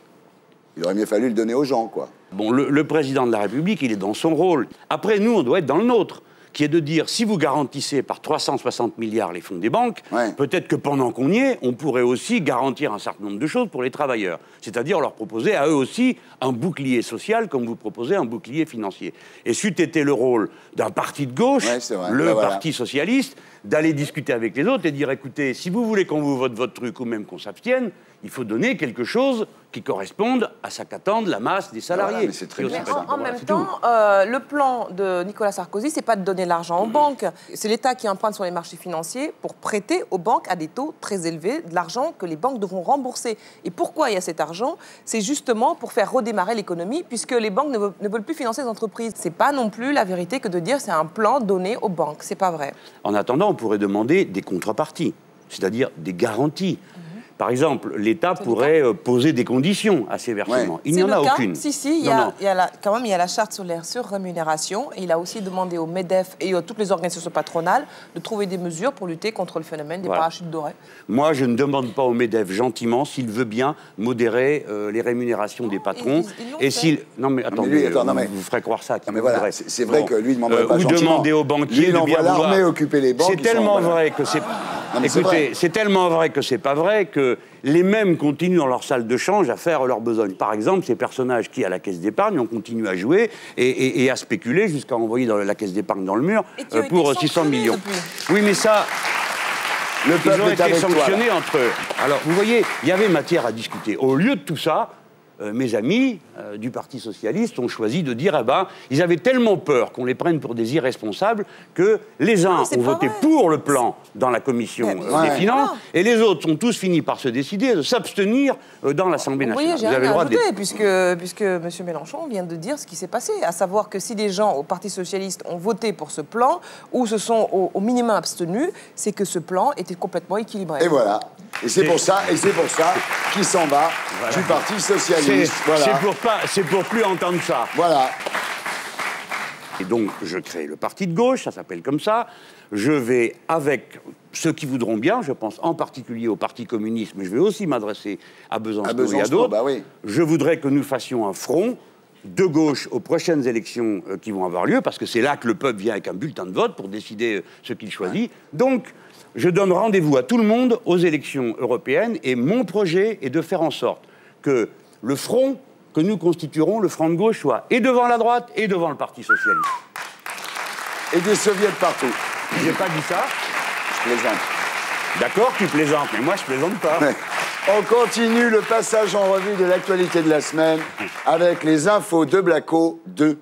S1: il aurait mieux fallu le donner aux gens, quoi.
S9: Bon, le, le président de la République, il est dans son rôle. Après, nous, on doit être dans le nôtre, qui est de dire, si vous garantissez par 360 milliards les fonds des banques,
S1: Ouais.
S9: peut-être que pendant qu'on y est, on pourrait aussi garantir un certain nombre de choses pour les travailleurs. C'est-à-dire leur proposer à eux aussi un bouclier social, comme vous proposez un bouclier financier. Et c'eût été le rôle d'un parti de gauche,
S1: Ouais,
S9: le
S1: Bah, voilà.
S9: Parti socialiste, d'aller discuter avec les autres et dire, écoutez, si vous voulez qu'on vous vote votre truc ou même qu'on s'abstienne, il faut donner quelque chose qui corresponde à ce qu'attendent la masse des salariés.
S1: Voilà, mais c'est très bien
S2: Mais en, en
S9: Voilà,
S2: même temps, euh, le plan de Nicolas Sarkozy, c'est pas de donner l'argent aux banques. C'est l'État qui emprunte sur les marchés financiers pour prêter aux banques à des taux très élevés de l'argent que les banques devront rembourser. Et pourquoi il y a cet argent? C'est justement pour faire redémarrer l'économie, puisque les banques ne veulent, ne veulent plus financer les entreprises. C'est pas non plus la vérité que de dire c'est un plan donné aux banques. C'est pas vrai.
S9: En attendant, on pourrait demander des contreparties, c'est-à-dire des garanties. Par exemple, l'État pourrait euh, poser des conditions à ces versements.
S1: Ouais.
S9: Il n'y en a
S2: cas.
S9: aucune.
S2: Si, si, il y a,
S9: non.
S2: il y a la- quand même il y a la charte sur les surrémunérations. Et il a aussi demandé au MEDEF et à toutes les organisations patronales de trouver des mesures pour lutter contre le phénomène des
S9: Voilà.
S2: parachutes dorés.
S9: Moi, je ne demande pas au MEDEF gentiment s'il veut bien modérer euh, les rémunérations des patrons.
S2: ils- ils l'ont
S9: et s'il. Non, mais attendez,
S1: lui, attends, non,
S9: vous,
S1: mais-
S9: vous ferez croire ça.
S1: mais voilà, c'est- vrai que lui, il demanderait pas
S9: Ou
S1: gentiment.
S9: demander aux banquiers
S1: Lui,
S9: de bien vouloir-
S1: l'armée occuper les banques,
S9: C'est tellement vrai que c'est. Écoutez, c'est tellement vrai que c'est pas vrai que les mêmes continuent dans leur salle de change à faire leur besogne. Par exemple, ces personnages qui, à la caisse d'épargne, ont continué à jouer et, et- et à spéculer jusqu'à envoyer dans la caisse d'épargne dans le mur
S2: ont
S9: euh, pour
S2: été
S9: 600
S2: sanctionnés
S9: millions.
S2: depuis.
S9: Oui, mais ça,
S1: Le
S9: ils
S1: peuple
S9: ont
S1: est
S9: été
S1: avec toi.
S9: sanctionnés entre eux. Alors, vous voyez, il y avait matière à discuter. Au lieu de tout ça, euh, mes amis euh, du Parti Socialiste ont choisi de dire, eh ben, ils avaient tellement peur qu'on les prenne pour des irresponsables que les uns ont voté
S2: vrai.
S9: pour le plan dans la commission euh,
S1: Ouais.
S9: des finances et les autres ont tous fini par se décider de s'abstenir euh, dans l'Assemblée nationale.
S2: voyez, j'ai
S9: Vous avez
S2: rien
S9: le
S2: à
S9: droit de-
S2: ajouter, puisque, puisque M. Mélenchon vient de dire ce qui s'est passé, à savoir que si des gens au Parti Socialiste ont voté pour ce plan, ou se sont au, au minimum abstenus, c'est que ce plan était complètement équilibré.
S1: Et voilà. Et c'est pour ça, et c'est pour ça qu'il s'en va du Parti
S9: C'est
S1: Socialiste. Voilà.
S9: c'est pour, pas- c'est pour plus entendre ça.
S1: Voilà.
S9: Et donc, je crée le parti de gauche, ça s'appelle comme ça. Je vais avec ceux qui voudront bien, je pense en particulier au Parti communiste, mais je vais aussi m'adresser à Besançon,
S1: À
S9: et à
S1: Besançon,
S9: d'autres.
S1: bah oui.
S9: Je voudrais que nous fassions un front de gauche aux prochaines élections euh, qui vont avoir lieu, parce que c'est là que le peuple vient avec un bulletin de vote pour décider euh, ce qu'il choisit. Donc, je donne rendez-vous à tout le monde aux élections européennes, et mon projet est de faire en sorte que le front que nous constituerons, le front de gauche, soit et devant la droite et devant le Parti socialiste.
S1: Et des soviets partout.
S9: J'ai pas dit ça.
S1: Je plaisante.
S9: D'accord, tu plaisantes, mais moi je plaisante pas.
S1: On continue le passage en revue de l'actualité de la semaine avec les infos de Blacko 2.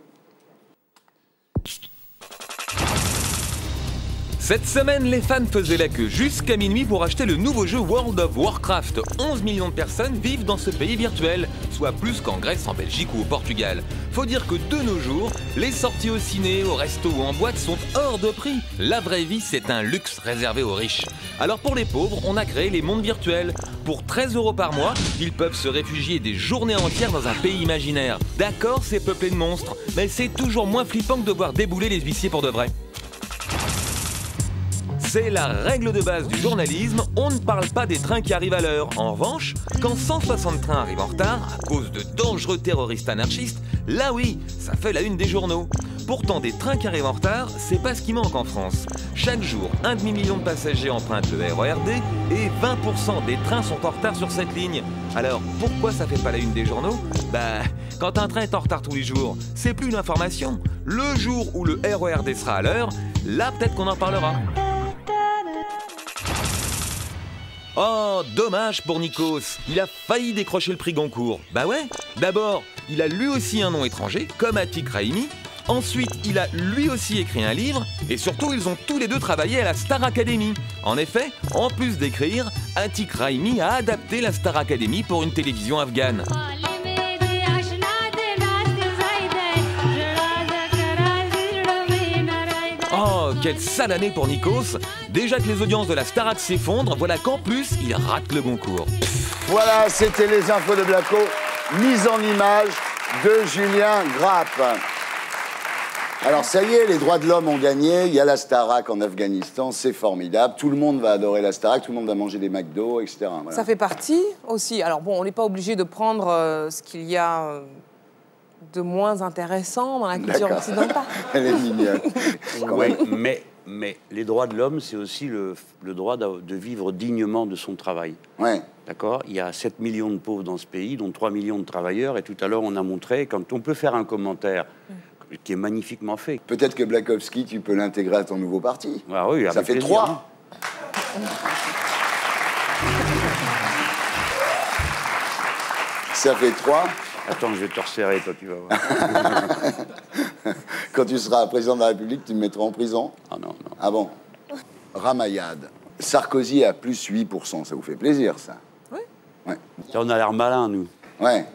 S5: Cette semaine, les fans faisaient la queue jusqu'à minuit pour acheter le nouveau jeu World of Warcraft. 11 millions de personnes vivent dans ce pays virtuel, soit plus qu'en Grèce, en Belgique ou au Portugal. Faut dire que de nos jours, les sorties au ciné, au resto ou en boîte sont hors de prix. La vraie vie, c'est un luxe réservé aux riches. Alors pour les pauvres, on a créé les mondes virtuels. Pour 13 euros par mois, ils peuvent se réfugier des journées entières dans un pays imaginaire. D'accord, c'est peuplé de monstres, mais c'est toujours moins flippant que de voir débouler les huissiers pour de vrai. C'est la règle de base du journalisme, on ne parle pas des trains qui arrivent à l'heure. En revanche, quand 160 trains arrivent en retard à cause de dangereux terroristes anarchistes, là oui, ça fait la une des journaux. Pourtant, des trains qui arrivent en retard, c'est pas ce qui manque en France. Chaque jour, un demi-million de passagers empruntent le RERD et 20% des trains sont en retard sur cette ligne. Alors, pourquoi ça fait pas la une des journaux? Bah, quand un train est en retard tous les jours, c'est plus une information. Le jour où le RERD sera à l'heure, là peut-être qu'on en parlera. Oh, dommage pour Nikos. Il a failli décrocher le prix Goncourt. Bah ouais. D'abord, il a lui aussi un nom étranger, comme Atik Raimi. Ensuite, il a lui aussi écrit un livre et surtout, ils ont tous les deux travaillé à la Star Academy. En effet, en plus d'écrire, Atik Raimi a adapté la Star Academy pour une télévision afghane. Oh, quelle sale année pour Nikos Déjà que les audiences de la Starac s'effondrent, voilà qu'en plus, il rate le concours.
S1: Voilà, c'était les infos de Blaco, mise en image de Julien Grappe. Alors ça y est, les droits de l'homme ont gagné, il y a la Starac en Afghanistan, c'est formidable, tout le monde va adorer la Starac, tout le monde va manger des McDo, etc. Voilà.
S2: Ça fait partie aussi. Alors bon, on n'est pas obligé de prendre euh, ce qu'il y a euh, de moins intéressant dans la culture occidentale. *laughs*
S1: Elle est mignonne. Même.
S9: mais, mais les droits de l'homme, c'est aussi le, le droit de vivre dignement de son travail.
S1: Ouais.
S9: D'accord? Il y a 7 millions de pauvres dans ce pays, dont 3 millions de travailleurs. Et tout à l'heure, on a montré, quand on peut faire un commentaire qui est magnifiquement fait.
S1: Peut-être que Blakowski, tu peux l'intégrer à ton nouveau parti.
S9: Ah oui,
S1: Ça fait
S9: plaisir,
S1: trois.
S9: hein.
S1: Ça fait trois.
S9: Attends, je vais te resserrer, toi, tu vas voir. *laughs*
S1: Quand tu seras président de la République, tu me mettras en prison?
S9: Ah non, non.
S1: Ah bon? Ramayad. Sarkozy à plus 8%, ça vous fait plaisir, ça?
S2: Oui.
S1: Ouais.
S9: On a l'air malin, nous.
S1: Ouais.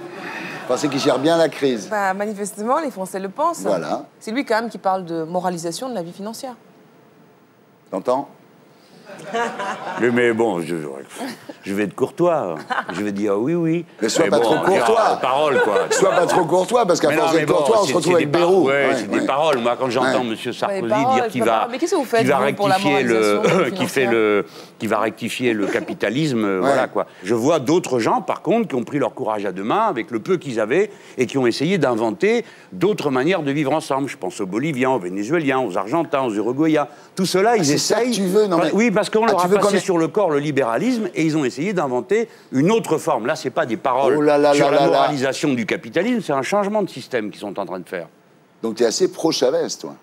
S1: Vous pensez qu'il gère bien la crise?
S2: Bah, manifestement, les Français le pensent.
S1: Voilà.
S2: C'est lui quand même qui parle de moralisation de la vie financière.
S1: T'entends?
S9: Mais, mais bon, je, je vais être courtois. Je vais dire oui, oui.
S1: Mais sois pas
S9: bon,
S1: trop courtois.
S9: dire, Parole, quoi.
S1: Sois pas trop courtois, parce qu'à force d'être
S9: bon,
S1: courtois, on
S9: c'est-
S1: se retrouve avec Bérou.
S9: Ouais, c'est
S1: ouais.
S9: des paroles. Moi, quand j'entends
S1: Ouais.
S9: M. Sarkozy
S2: paroles,
S9: dire qu'il va,
S2: mais qu'est-ce que vous faites,
S9: qu'il va
S2: vous, pour la
S9: rectifier le, *laughs* qui fait le, qui va rectifier le capitalisme, voilà quoi. Je vois d'autres gens, par contre, qui ont pris leur courage à deux mains avec le peu qu'ils avaient et qui ont essayé d'inventer d'autres manières de vivre ensemble. Je pense aux Boliviens, aux Vénézuéliens, aux Argentins, aux Uruguayens. Tout cela, ils
S1: Ah, c'est ça
S9: essayent.
S1: que tu veux Non, mais-
S9: Oui, parce qu'on
S1: Ah,
S9: leur a passé sur le corps le libéralisme et ils ont essayé d'inventer une autre forme. Là, c'est pas des paroles
S1: Oh là là
S9: sur
S1: là
S9: la moralisation du capitalisme, c'est un changement de système qu'ils sont en train de faire.
S1: Donc tu es assez pro-Chavez, toi.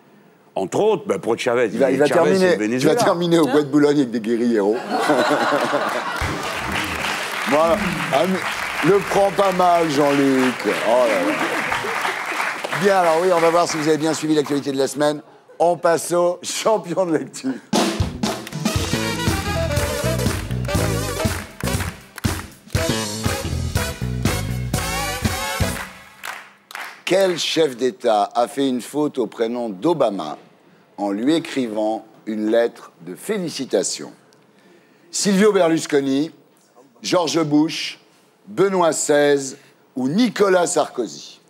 S9: Entre autres, ben, pro Chavez.
S1: Il va, il va
S9: Chavez,
S1: terminer, terminer au Bois de Boulogne avec des guérilleros. *laughs* Moi, ah, le prends pas mal, Jean-Luc. Oh. Bien, alors oui, on va voir si vous avez bien suivi l'actualité de la semaine. On passe au champion de lecture. Quel chef d'État a fait une faute au prénom d'Obama en lui écrivant une lettre de félicitations? Silvio Berlusconi, George Bush, Benoît XVI ou Nicolas Sarkozy?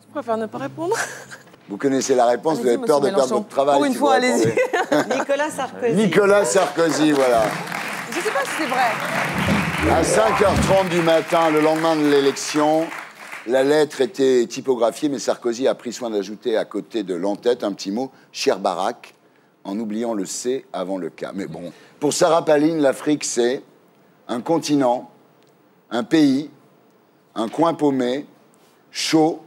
S2: Je préfère ne pas répondre. *laughs*
S1: Vous connaissez la réponse, vous avez peur de perdre votre travail.
S2: Pour une
S1: si
S2: fois, allez-y. *laughs*
S3: Nicolas Sarkozy.
S1: Nicolas Sarkozy, voilà.
S2: Je sais pas si c'est vrai.
S1: À 5h30 du matin, le lendemain de l'élection, la lettre était typographiée, mais Sarkozy a pris soin d'ajouter à côté de l'entête un petit mot, cher Barack, en oubliant le C avant le K. Mais bon, pour Sarah Palin, l'Afrique, c'est un continent, un pays, un coin paumé, chaud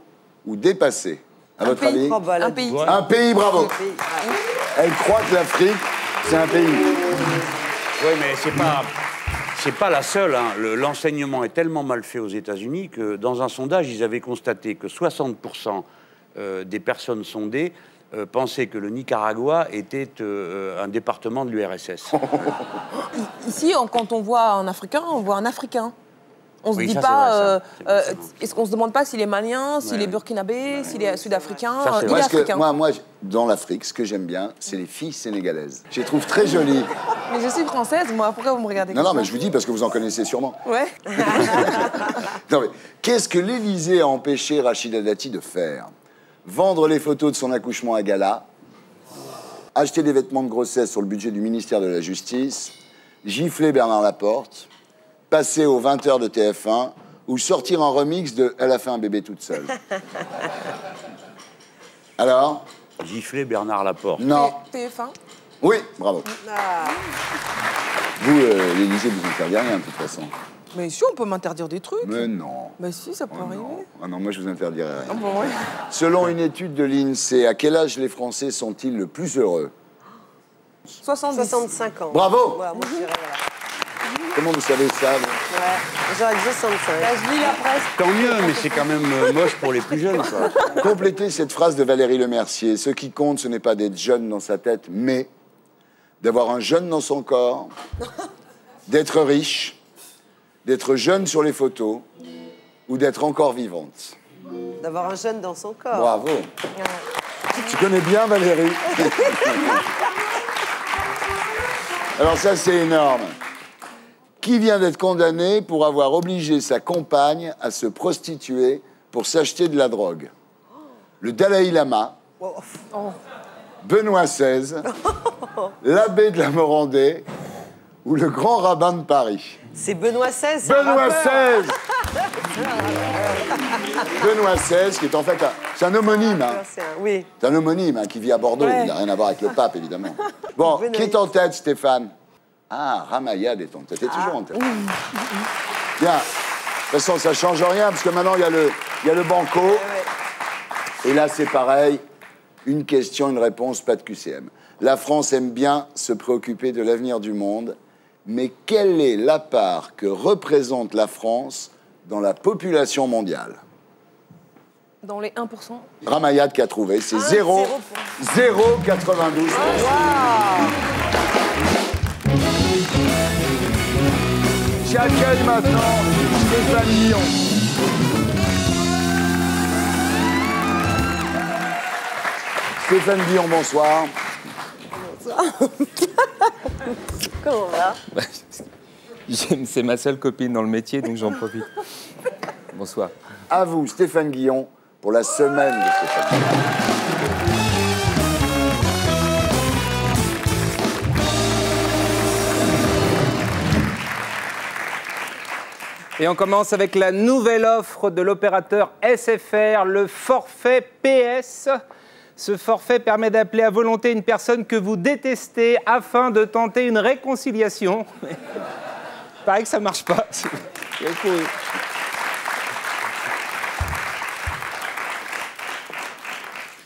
S1: ou dépassé. À votre
S2: pays.
S1: avis?
S2: Un pays.
S1: Un pays, bravo. Elle croit que l'Afrique, c'est un pays.
S9: Oui, mais c'est pas. C'est pas la seule. hein. Le- L'enseignement est tellement mal fait aux États-Unis que dans un sondage, ils avaient constaté que 60% euh, des personnes sondées euh, pensaient que le Nicaragua était euh, un département de l'URSS. *laughs*
S2: Ici, quand on voit un Africain, on voit un Africain. On se
S9: Oui,
S2: dit
S9: ça, c'est
S2: pas. qu'on se demande pas s'il est malien, s'il
S9: Ouais.
S2: est burkinabé, s'il est sud-africain Il est africain.
S1: moi, moi, dans l'Afrique, ce que j'aime bien, c'est les filles sénégalaises. Je les trouve très jolies. *laughs*
S2: Mais je suis française, moi. Pourquoi vous me regardez
S1: Non, non, mais je vous dis parce que vous en connaissez sûrement.
S2: Ouais. *laughs*
S1: Non, mais qu'est-ce que l'Élysée a empêché Rachida Dati de faire? Vendre les photos de son accouchement à gala, acheter des vêtements de grossesse sur le budget du ministère de la Justice, gifler Bernard Laporte, passer aux 20h de TF1 ou sortir un remix de Elle a fait un bébé toute seule. *laughs* Alors
S9: Gifler Bernard Laporte.
S1: Non.
S2: TF1.
S1: Oui, bravo.
S3: Ah.
S1: Vous, euh, l'Élysée, vous interdit rien de toute façon.
S2: Mais si, on peut m'interdire des trucs.
S1: Mais non.
S2: Mais si, ça peut
S1: Oh
S2: arriver.
S1: non. Ah non, moi je vous interdirai rien.
S2: Ah bon, ouais.
S1: Selon une étude de l'INSEE, à quel âge les Français sont-ils le plus heureux?
S2: 70.
S3: 65 ans.
S1: Bravo
S3: Voilà, moi, je dirais, voilà.
S1: Comment vous savez ça
S3: Ouais, j'aurais dit 65.
S2: je lis la presse.
S9: Tant mieux, mais c'est quand même euh, moche pour les plus jeunes, quoi. *laughs*
S1: Complétez cette phrase de Valérie Lemercier. Ce qui compte, ce n'est pas d'être jeune dans sa tête, mais d'avoir un jeune dans son corps, d'être riche, d'être jeune sur les photos ou d'être encore vivante.
S3: D'avoir un jeune dans son corps.
S1: Bravo. Tu connais bien Valérie *laughs* Alors ça, c'est énorme. Qui vient d'être condamné pour avoir obligé sa compagne à se prostituer pour s'acheter de la drogue? Le Dalai Lama, Benoît XVI, *laughs* l'abbé de la Morandais ou le grand rabbin de Paris?
S3: C'est Benoît XVI.
S1: Benoît. XVI *laughs* Benoît XVI, qui est en fait un, c'est un homonyme. hein.
S3: C'est un- Oui.
S1: C'est un homonyme hein, qui vit à Bordeaux.
S3: Ouais.
S1: Il n'a rien à voir avec le pape, évidemment. *laughs* Bon, qui est en tête, Stéphane? Ah, Ramayad est en tête. Il est toujours en tête.
S3: Ah.
S1: Bien. De toute façon, ça ne change rien, parce que maintenant, il y a le, il y a le banco. Et là, c'est pareil. Une question, une réponse, pas de QCM. La France aime bien se préoccuper de l'avenir du monde, mais quelle est la part que représente la France dans la population mondiale?
S2: Dans les 1%.
S1: Ramayad qui a trouvé, c'est 0, 0,92. J'accueille maintenant Stéphane Guillon. Stéphane Guillon, bonsoir. *laughs*
S3: Comment on va
S10: J'aime- C'est ma seule copine dans le métier, donc j'en profite. Bonsoir.
S1: À vous, Stéphane Guillon, pour la semaine de Stéphane Guillon.
S10: Et on commence avec la nouvelle offre de l'opérateur SFR, le forfait PS. Ce forfait permet d'appeler à volonté une personne que vous détestez afin de tenter une réconciliation. *laughs* Pareil que ça marche pas. *laughs*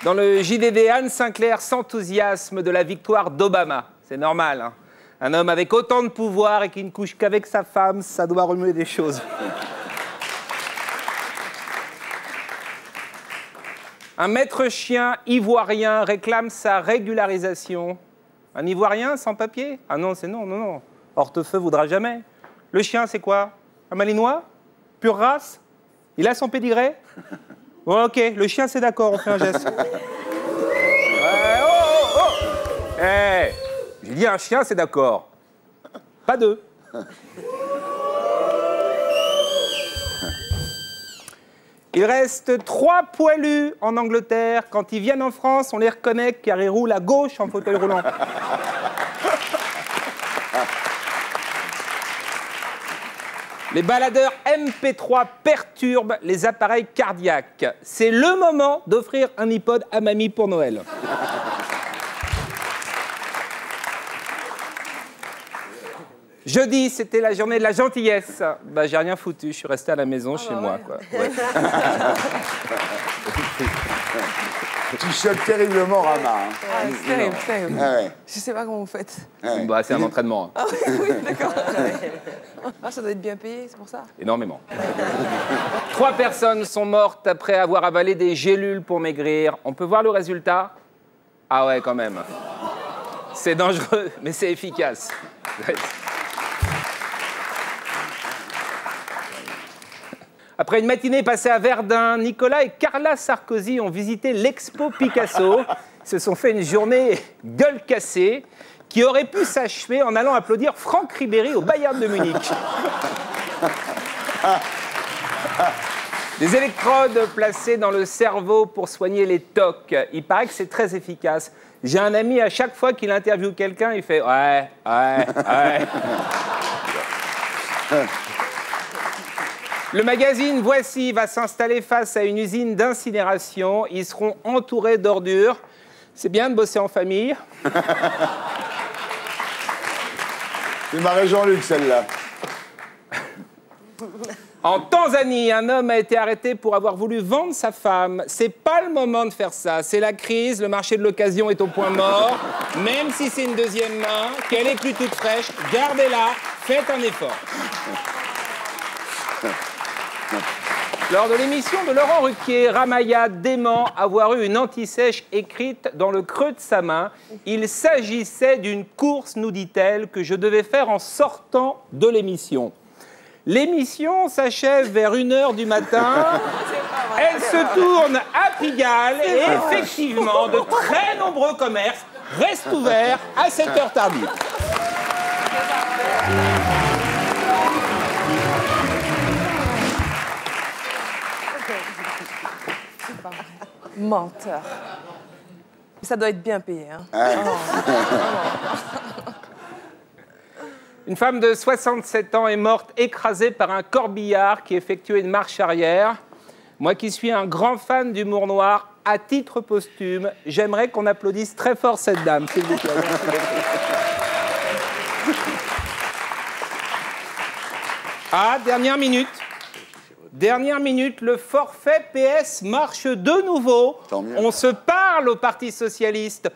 S10: Dans le JDD, Anne Sinclair s'enthousiasme de la victoire d'Obama. C'est normal. hein. Un homme avec autant de pouvoir et qui ne couche qu'avec sa femme, ça doit remuer des choses. Un maître chien ivoirien réclame sa régularisation. Un ivoirien sans papier? Ah non, c'est non, non, non. Hortefeux voudra jamais. Le chien, c'est quoi? Un malinois? Pure race? Il a son pédigré? Bon, ok, le chien, c'est d'accord, on fait un geste. *laughs* Oh, oh, oh Eh, j'ai dit un chien, c'est d'accord. Pas deux. Il reste trois poilus en Angleterre. Quand ils viennent en France, on les reconnaît car ils roulent à gauche en fauteuil roulant. Les baladeurs MP3 perturbent les appareils cardiaques. C'est le moment d'offrir un iPod à mamie pour Noël. Jeudi, c'était la journée de la gentillesse. Bah, j'ai rien foutu, je suis resté à la maison chez moi. Quoi. *laughs* Ouais.
S1: Tu choques terriblement Rama. hein.
S2: Ah, c'est terrible, c'est terrible.
S1: Ah ouais.
S2: Je sais pas comment vous faites.
S1: Ouais.
S10: Bah, c'est un entraînement, hein.
S2: Ah oui, *laughs* oui, d'accord. Ah, ça doit être bien payé, c'est pour ça.
S10: énormément. Trois personnes sont mortes après avoir avalé des gélules pour maigrir. On peut voir le résultat? Ah ouais, quand même. C'est dangereux, mais c'est efficace. Après une matinée passée à Verdun, Nicolas et Carla Sarkozy ont visité l'expo Picasso. Ils *laughs* se sont fait une journée gueule cassée qui aurait pu s'achever en allant applaudir Franck Ribéry au Bayern de Munich. *laughs* Des électrodes placées dans le cerveau pour soigner les tocs. Il paraît que c'est très efficace. J'ai un ami, à chaque fois qu'il interviewe quelqu'un, il fait Ouais, ouais, ouais. *laughs* Le magazine Voici va s'installer face à une usine d'incinération. Ils seront entourés d'ordures. C'est bien de bosser en famille. *laughs*
S1: C'est marré Jean-Luc, celle-là. *laughs*
S10: En Tanzanie, un homme a été arrêté pour avoir voulu vendre sa femme. C'est pas le moment de faire ça. C'est la crise, le marché de l'occasion est au point mort. Même si c'est une deuxième main, qu'elle est plus toute fraîche, gardez-la, faites un effort. *laughs* Lors de l'émission de Laurent Ruquier, Ramaya dément avoir eu une anti-sèche écrite dans le creux de sa main. Il s'agissait d'une course, nous dit-elle, que je devais faire en sortant de l'émission. L'émission s'achève vers 1h du matin. Elle se tourne à Pigalle et effectivement, de très nombreux commerces restent ouverts à cette heure tardive.
S2: Menteur. Ça doit être bien payé. Hein. *laughs*
S10: Une femme de 67 ans est morte écrasée par un corbillard qui effectuait une marche arrière. Moi qui suis un grand fan d'humour noir, à titre posthume, j'aimerais qu'on applaudisse très fort cette dame, s'il vous plaît. *laughs* Ah, dernière minute. Dernière minute, le forfait PS marche de nouveau. On se parle au Parti Socialiste.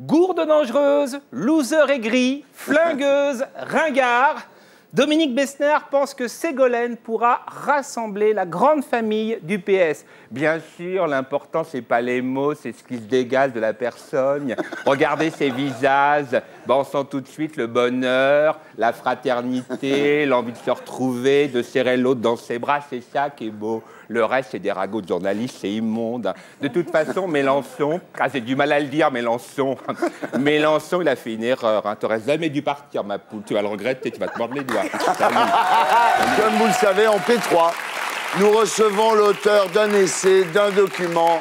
S10: Gourde dangereuse, loser aigri, flingueuse, *laughs* ringard. Dominique Bessner pense que Ségolène pourra rassembler la grande famille du PS. Bien sûr, l'important, c'est pas les mots, c'est ce qui se dégage de la personne. Regardez ses visages. Ben, on sent tout de suite le bonheur, la fraternité, *laughs* l'envie de se retrouver, de serrer l'autre dans ses bras. C'est ça qui est beau. Le reste, c'est des ragots de journalistes, c'est immonde. De toute façon, Mélenchon, ah, j'ai du mal à le dire, Mélenchon. *laughs* Mélenchon, il a fait une erreur. Hein. Tu jamais dû partir, ma poule. Tu vas le regretter, tu vas te mordre les doigts. *laughs*
S1: Comme vous le savez, en P3, nous recevons l'auteur d'un essai, d'un document,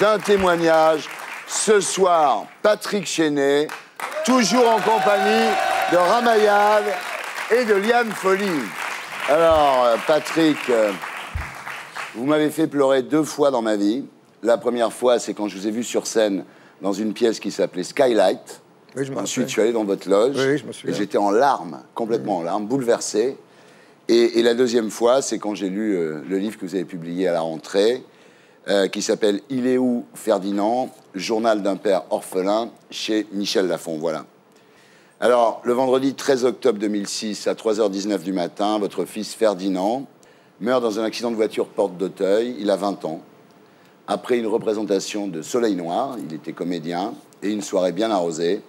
S1: d'un témoignage. Ce soir, Patrick Chenet, toujours en compagnie de Ramayad et de Liane Folly. Alors, euh, Patrick, euh, vous m'avez fait pleurer deux fois dans ma vie. La première fois, c'est quand je vous ai vu sur scène dans une pièce qui s'appelait Skylight.
S11: Oui, je me
S1: Ensuite, je suis allé dans votre loge
S11: Oui, je
S1: et j'étais en larmes, complètement en larmes, bouleversé. Et, et la deuxième fois, c'est quand j'ai lu euh, le livre que vous avez publié à la rentrée, euh, qui s'appelle Il est où Ferdinand Journal d'un père orphelin chez Michel Lafon. Voilà. Alors, le vendredi 13 octobre 2006, à 3h19 du matin, votre fils Ferdinand meurt dans un accident de voiture porte d'Auteuil. Il a 20 ans. Après une représentation de Soleil Noir, il était comédien, et une soirée bien arrosée,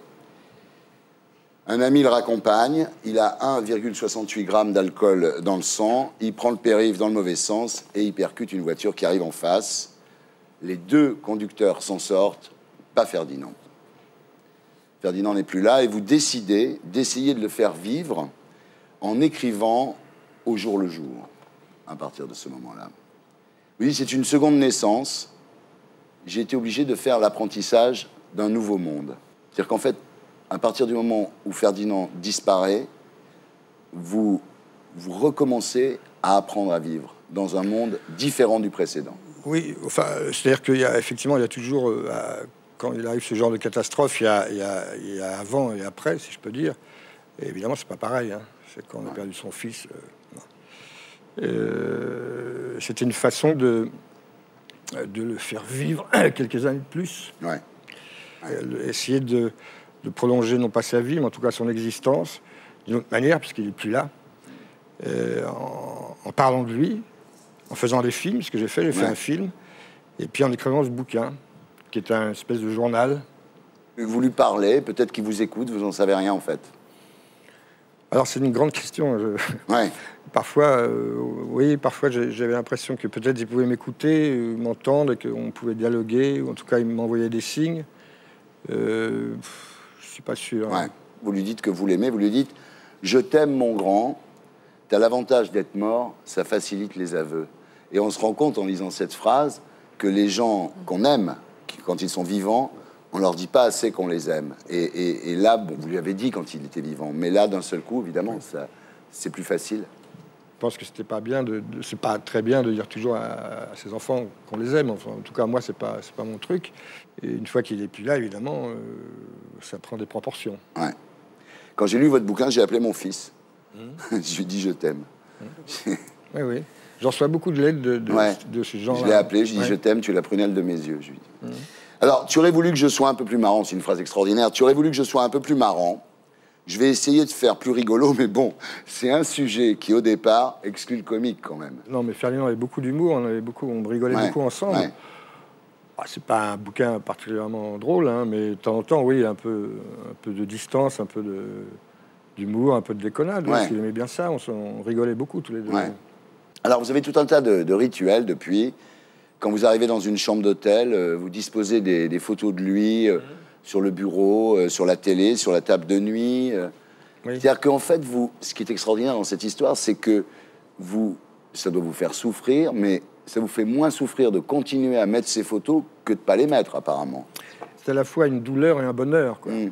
S1: un ami le raccompagne, il a 1,68 grammes d'alcool dans le sang, il prend le périph' dans le mauvais sens et il percute une voiture qui arrive en face. Les deux conducteurs s'en sortent, pas Ferdinand. Ferdinand n'est plus là et vous décidez d'essayer de le faire vivre en écrivant au jour le jour, à partir de ce moment-là. Oui, c'est une seconde naissance. J'ai été obligé de faire l'apprentissage d'un nouveau monde. C'est-à-dire qu'en fait, à partir du moment où Ferdinand disparaît, vous, vous recommencez à apprendre à vivre dans un monde différent du précédent.
S11: Oui, enfin, c'est-à-dire qu'il y a effectivement, il y a toujours, euh, quand il arrive ce genre de catastrophe, il y, a, il y a- il y a avant et après, si je peux dire. Et évidemment, c'est pas pareil. hein. C'est quand on a perdu son fils. euh. Euh, C'était une façon de, de le faire vivre *clears throat* quelques années de plus.
S1: Ouais.
S11: Essayer de, de prolonger non pas sa vie, mais en tout cas son existence d'une autre manière, puisqu'il n'est plus là. Euh, en, en parlant de lui, en faisant des films, ce que j'ai fait, j'ai fait un film, et puis en écrivant ce bouquin, qui est un espèce de journal.
S1: Vous lui parlez, peut-être qu'il vous écoute, vous n'en savez rien en fait.
S11: Alors c'est une grande question. je- *laughs*
S1: Ouais.
S11: Parfois, euh, oui, parfois j'avais l'impression que peut-être il pouvait m'écouter, euh, m'entendre, qu'on pouvait dialoguer, ou en tout cas il m'envoyait des signes. Euh, pas sûr. hein.
S1: Vous lui dites que vous l'aimez, vous lui dites Je t'aime, mon grand. Tu as l'avantage d'être mort, ça facilite les aveux. Et on se rend compte en lisant cette phrase que les gens qu'on aime, quand ils sont vivants, on leur dit pas assez qu'on les aime. Et, et- et là, bon, vous lui avez dit quand il était vivant, mais là, d'un seul coup, évidemment, ça, c'est plus facile.
S11: Je pense que c'était pas bien de, de- c'est pas très bien de dire toujours à, à ses enfants qu'on les aime. Enfin, en tout cas, moi, c'est pas, c'est pas mon truc. Et une fois qu'il est plus là, évidemment, euh, ça prend des proportions.
S1: Ouais. Quand j'ai lu votre bouquin, j'ai appelé mon fils. *laughs* je lui ai dit je t'aime.
S11: Oui, oui. J'en reçois beaucoup de lettres de, de,
S1: Ouais.
S11: de ce genre-là.
S1: Je l'ai appelé, je dis
S11: Ouais.
S1: je t'aime, tu es la prunelle de mes yeux. Je lui dis. Alors, tu aurais voulu que je sois un peu plus marrant, c'est une phrase extraordinaire. Tu aurais voulu que je sois un peu plus marrant. Je vais essayer de faire plus rigolo, *laughs* mais bon, c'est un sujet qui, au départ, exclut le comique quand même.
S11: Non, mais Ferdinand avait beaucoup d'humour, on, avait beaucoup, on rigolait
S1: Ouais,
S11: beaucoup ensemble.
S1: ouais.
S11: Ah, c'est pas un bouquin particulièrement drôle, hein, mais de temps en temps, oui, un peu, un peu de distance, un peu de, d'humour, un peu de déconnade. oui,
S1: Ouais.
S11: qu'il aimait bien ça, on, on rigolait beaucoup tous les deux.
S1: Ouais. Alors, vous avez tout un tas de, de rituels depuis. Quand vous arrivez dans une chambre d'hôtel, euh, vous disposez des, des photos de lui euh, sur le bureau, euh, sur la télé, sur la table de nuit. euh.
S11: Oui.
S1: C'est-à-dire qu'en fait, vous, ce qui est extraordinaire dans cette histoire, c'est que vous, ça doit vous faire souffrir, mais ça vous fait moins souffrir de continuer à mettre ces photos que de pas les mettre, apparemment.
S11: C'est à la fois une douleur et un bonheur. Quoi.
S1: Mm.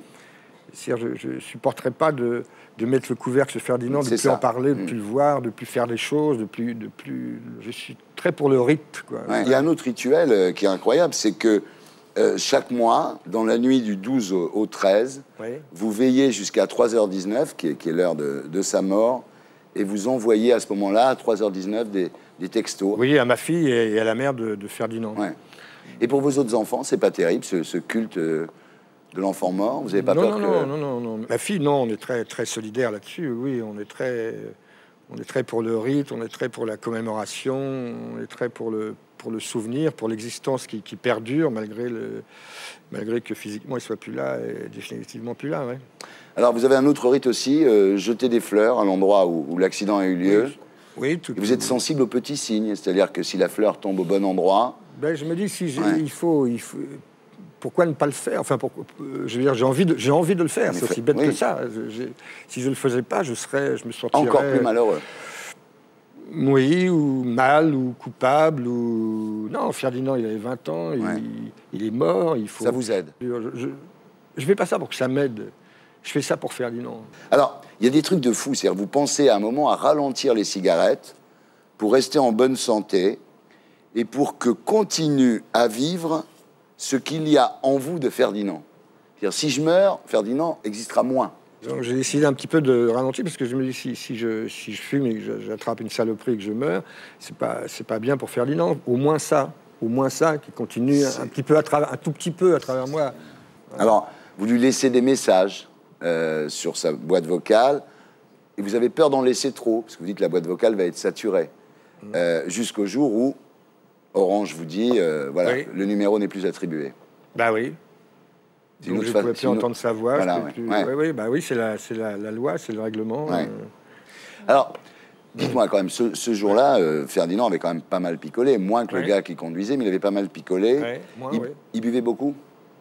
S11: C'est-à-dire, je ne supporterais pas de, de mettre le couvercle sur Ferdinand, de
S1: C'est
S11: plus
S1: ça.
S11: en parler, de
S1: Mm.
S11: plus le voir, de plus faire des choses, de plus, de plus. Je suis très pour le rite. Quoi.
S1: Il y a un autre rituel euh, qui est incroyable, c'est que euh, chaque mois, dans la nuit du 12 au, au 13,
S11: Oui.
S1: vous veillez jusqu'à 3h19, qui est, qui est l'heure de, de sa mort, et vous envoyez à ce moment-là, à 3h19, des, des textos.
S11: Oui, à ma fille et, à la mère de, de Ferdinand.
S1: Ouais. Et pour vos autres enfants, c'est pas terrible, ce, ce culte euh, de l'enfant mort? Vous n'avez pas
S11: non,
S1: peur
S11: non,
S1: que...
S11: non, non, non, non. Ma fille, non, on est très, très solidaire là-dessus. Oui, on est très, on est très pour le rite, on est très pour la commémoration, on est très pour le, pour le souvenir, pour l'existence qui, qui perdure malgré le, malgré que physiquement il soit plus là et définitivement plus là. Ouais.
S1: Alors, vous avez un autre rite aussi, euh, jeter des fleurs à l'endroit où, où l'accident a eu lieu.
S11: Oui, tout.
S1: Et vous êtes sensible aux petits signes, c'est-à-dire que si la fleur tombe au bon endroit,
S11: Ben, je me dis si
S1: Ouais.
S11: il faut, il faut. Pourquoi ne pas le faire? Enfin, euh, je veux dire, j'ai envie de, j'ai envie de le faire. C'est aussi bête
S1: oui.
S11: que ça. Si je le faisais pas, je serais, je me sentirais
S1: encore plus malheureux.
S11: Oui, ou mal, ou coupable, ou... Non, Ferdinand, il avait 20 ans, il est mort, il faut...
S1: Ça vous aide?
S11: Je, je, je fais pas ça pour que ça m'aide. Je fais ça pour Ferdinand.
S1: Alors, il y a des trucs de fou, c'est-à-dire vous pensez à un moment à ralentir les cigarettes pour rester en bonne santé et pour que continue à vivre ce qu'il y a en vous de Ferdinand. C'est-à-dire, si je meurs, Ferdinand existera moins.
S11: Donc j'ai décidé un petit peu de ralentir parce que je me dis si, si, je, si je fume et que j'attrape une saloperie et que je meurs, c'est pas c'est pas bien pour Ferdinand. Au moins ça, au moins ça qui continue un, petit peu à travers, un tout petit peu à travers moi.
S1: Alors, vous lui laissez des messages euh, sur sa boîte vocale et vous avez peur d'en laisser trop, parce que vous dites que la boîte vocale va être saturée.
S11: Mm.
S1: Euh, Jusqu'au jour où Orange vous dit, euh, voilà,
S11: Oui.
S1: le numéro n'est plus attribué.
S11: Bah oui. Donc
S1: autre
S11: je
S1: fa-
S11: pouvais plus entendre sa voix.
S1: Voilà,
S11: pouvais
S1: ouais,
S11: plus-
S1: ouais.
S11: ouais, ouais, bah oui, c'est la, la, la loi, c'est le règlement. Euh.
S1: Alors, dites-moi quand même, ce, ce jour-là, euh, Ferdinand avait quand même pas mal picolé, moins que le gars qui conduisait, mais il avait pas mal picolé. Il, buvait beaucoup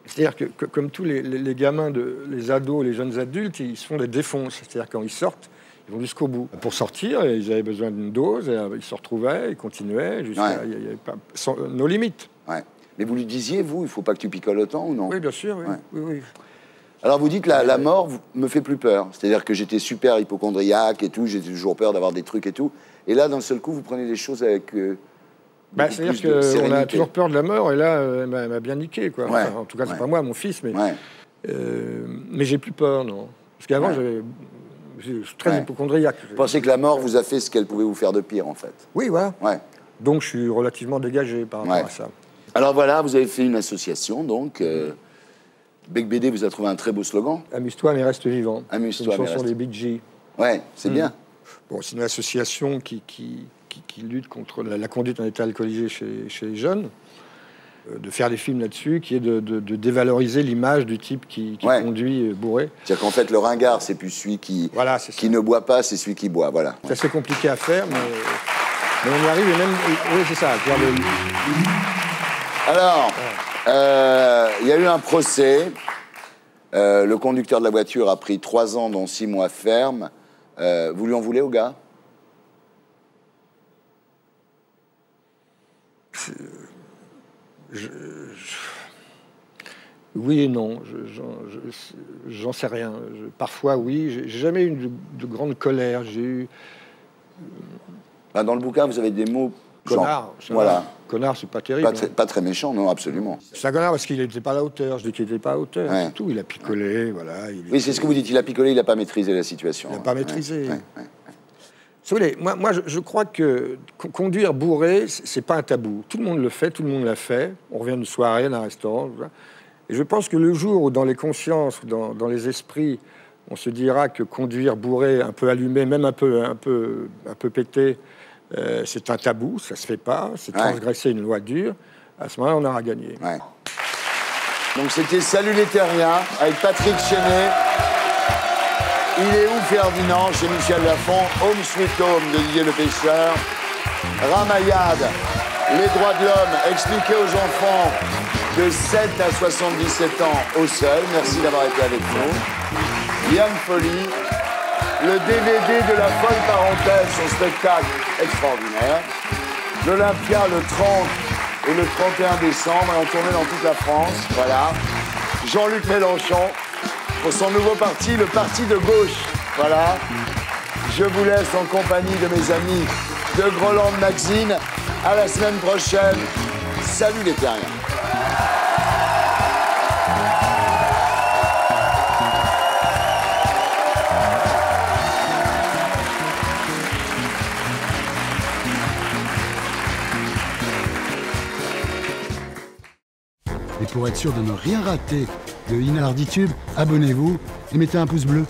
S11: C'est-à-dire que, que- comme tous les, les- les gamins, de, les ados, les jeunes adultes, ils se font des défonces. C'est-à-dire quand ils sortent, ils vont jusqu'au bout. Pour sortir, ils avaient besoin d'une dose, et, euh, ils se retrouvaient, ils continuaient, jusqu'à
S1: Ouais.
S11: avait pas, sans- nos limites.
S1: Ouais. Mais vous lui disiez, vous, il faut pas que tu picoles autant ou non?
S11: Oui, bien sûr, oui.
S1: Ouais.
S11: oui, oui.
S1: Alors vous dites, la, la mort vous- me fait plus peur. C'est-à-dire que j'étais super hypochondriaque et tout, j'étais toujours peur d'avoir des trucs et tout. Et là, d'un seul coup, vous prenez les choses avec... euh,
S11: Bah, C'est-à-dire qu'on a toujours peur de la mort, et là, euh, elle m'a- bien niqué. Quoi.
S1: Ouais,
S11: Enfin, en tout cas, c'est
S1: ouais.
S11: pas moi, mon fils, mais,
S1: Ouais.
S11: euh, mais j'ai plus peur, non. Parce qu'avant, j'avais- je suis très
S1: Ouais.
S11: hypochondriaque.
S1: Vous pensez que la mort vous a fait ce qu'elle pouvait vous faire de pire, en fait?
S11: Oui, voilà.
S1: Ouais.
S11: Donc, je suis relativement dégagé par rapport
S1: Ouais.
S11: à ça.
S1: Alors voilà, vous avez fait une association, donc... Euh, Bec BD vous a trouvé un très beau slogan.
S11: Amuse-toi, mais reste vivant.
S1: Amuse-toi,
S11: C'est une
S1: mais
S11: chanson
S1: reste-
S11: des Big G.
S1: Ouais, c'est
S11: Mm.
S1: bien.
S11: Bon, c'est une association qui, qui, qui- qui lutte contre la, la conduite en état alcoolisé chez, chez les jeunes, de faire des films là-dessus, qui est de, de- de dévaloriser l'image du type qui, qui
S1: Ouais.
S11: conduit euh, bourré.
S1: C'est-à-dire qu'en fait, le ringard, c'est plus celui qui,
S11: Voilà,
S1: qui ne boit pas, c'est celui qui boit. Voilà.
S11: C'est assez compliqué à faire, mais, mais on y arrive. Et même, oui, c'est ça. Le-
S1: Alors, euh, il y a eu un procès. Euh, le conducteur de la voiture a pris trois ans, dont six mois ferme. Euh, vous lui en voulez au gars?
S11: Je- je- oui et non. Je- J'en je- j'en sais rien. Parfois, oui. J'ai jamais eu de, de grande colère. J'ai eu
S1: Enfin, Dans le bouquin, vous avez des mots.
S11: connard.
S1: Voilà.
S11: Connard, c'est pas terrible.
S1: Pas très,
S11: hein.
S1: pas très méchant, non, absolument.
S11: C'est un connard parce qu'il n'était pas à la hauteur. Je dis qu'il n'était pas à la hauteur.
S1: Ouais.
S11: C'est tout. Il a picolé. Voilà. Il
S1: Oui, c'est ce que vous dites. Il a picolé, il n'a pas maîtrisé la situation.
S11: Il n'a pas maîtrisé.
S1: ouais.
S11: Si vous voulez, moi, moi je, je crois que co- conduire bourré, c'est pas un tabou. Tout le monde le fait, tout le monde l'a fait. On revient d'une soirée, d'un restaurant. voilà. Et je pense que le jour où dans les consciences, dans, dans les esprits, on se dira que conduire bourré, un peu allumé, même un peu, un peu, un peu pété, euh, c'est un tabou, ça se fait pas, c'est
S1: Ouais.
S11: transgresser une loi dure. À ce moment-là, on aura gagné.
S1: Ouais. Donc c'était Salut les terriens avec Patrick Chenet. Il est où Ferdinand? Chez Michel Lafont, Home Sweet Home de Didier Le Pêcheur, Ramayad, les droits de l'homme expliqués aux enfants de 7 à 77 ans au seul. Merci d'avoir été avec nous. Yann Folly, le DVD de la folle parenthèse, son spectacle extraordinaire. L'Olympia le 30 et le 31 décembre, et en tournée dans toute la France. Voilà. Jean-Luc Mélenchon son nouveau parti, le Parti de gauche. Voilà. Je vous laisse en compagnie de mes amis de Groland Magazine. À la semaine prochaine. Salut les terriens.
S12: Et pour être sûr de ne rien rater de Inarditube, abonnez-vous et mettez un pouce bleu.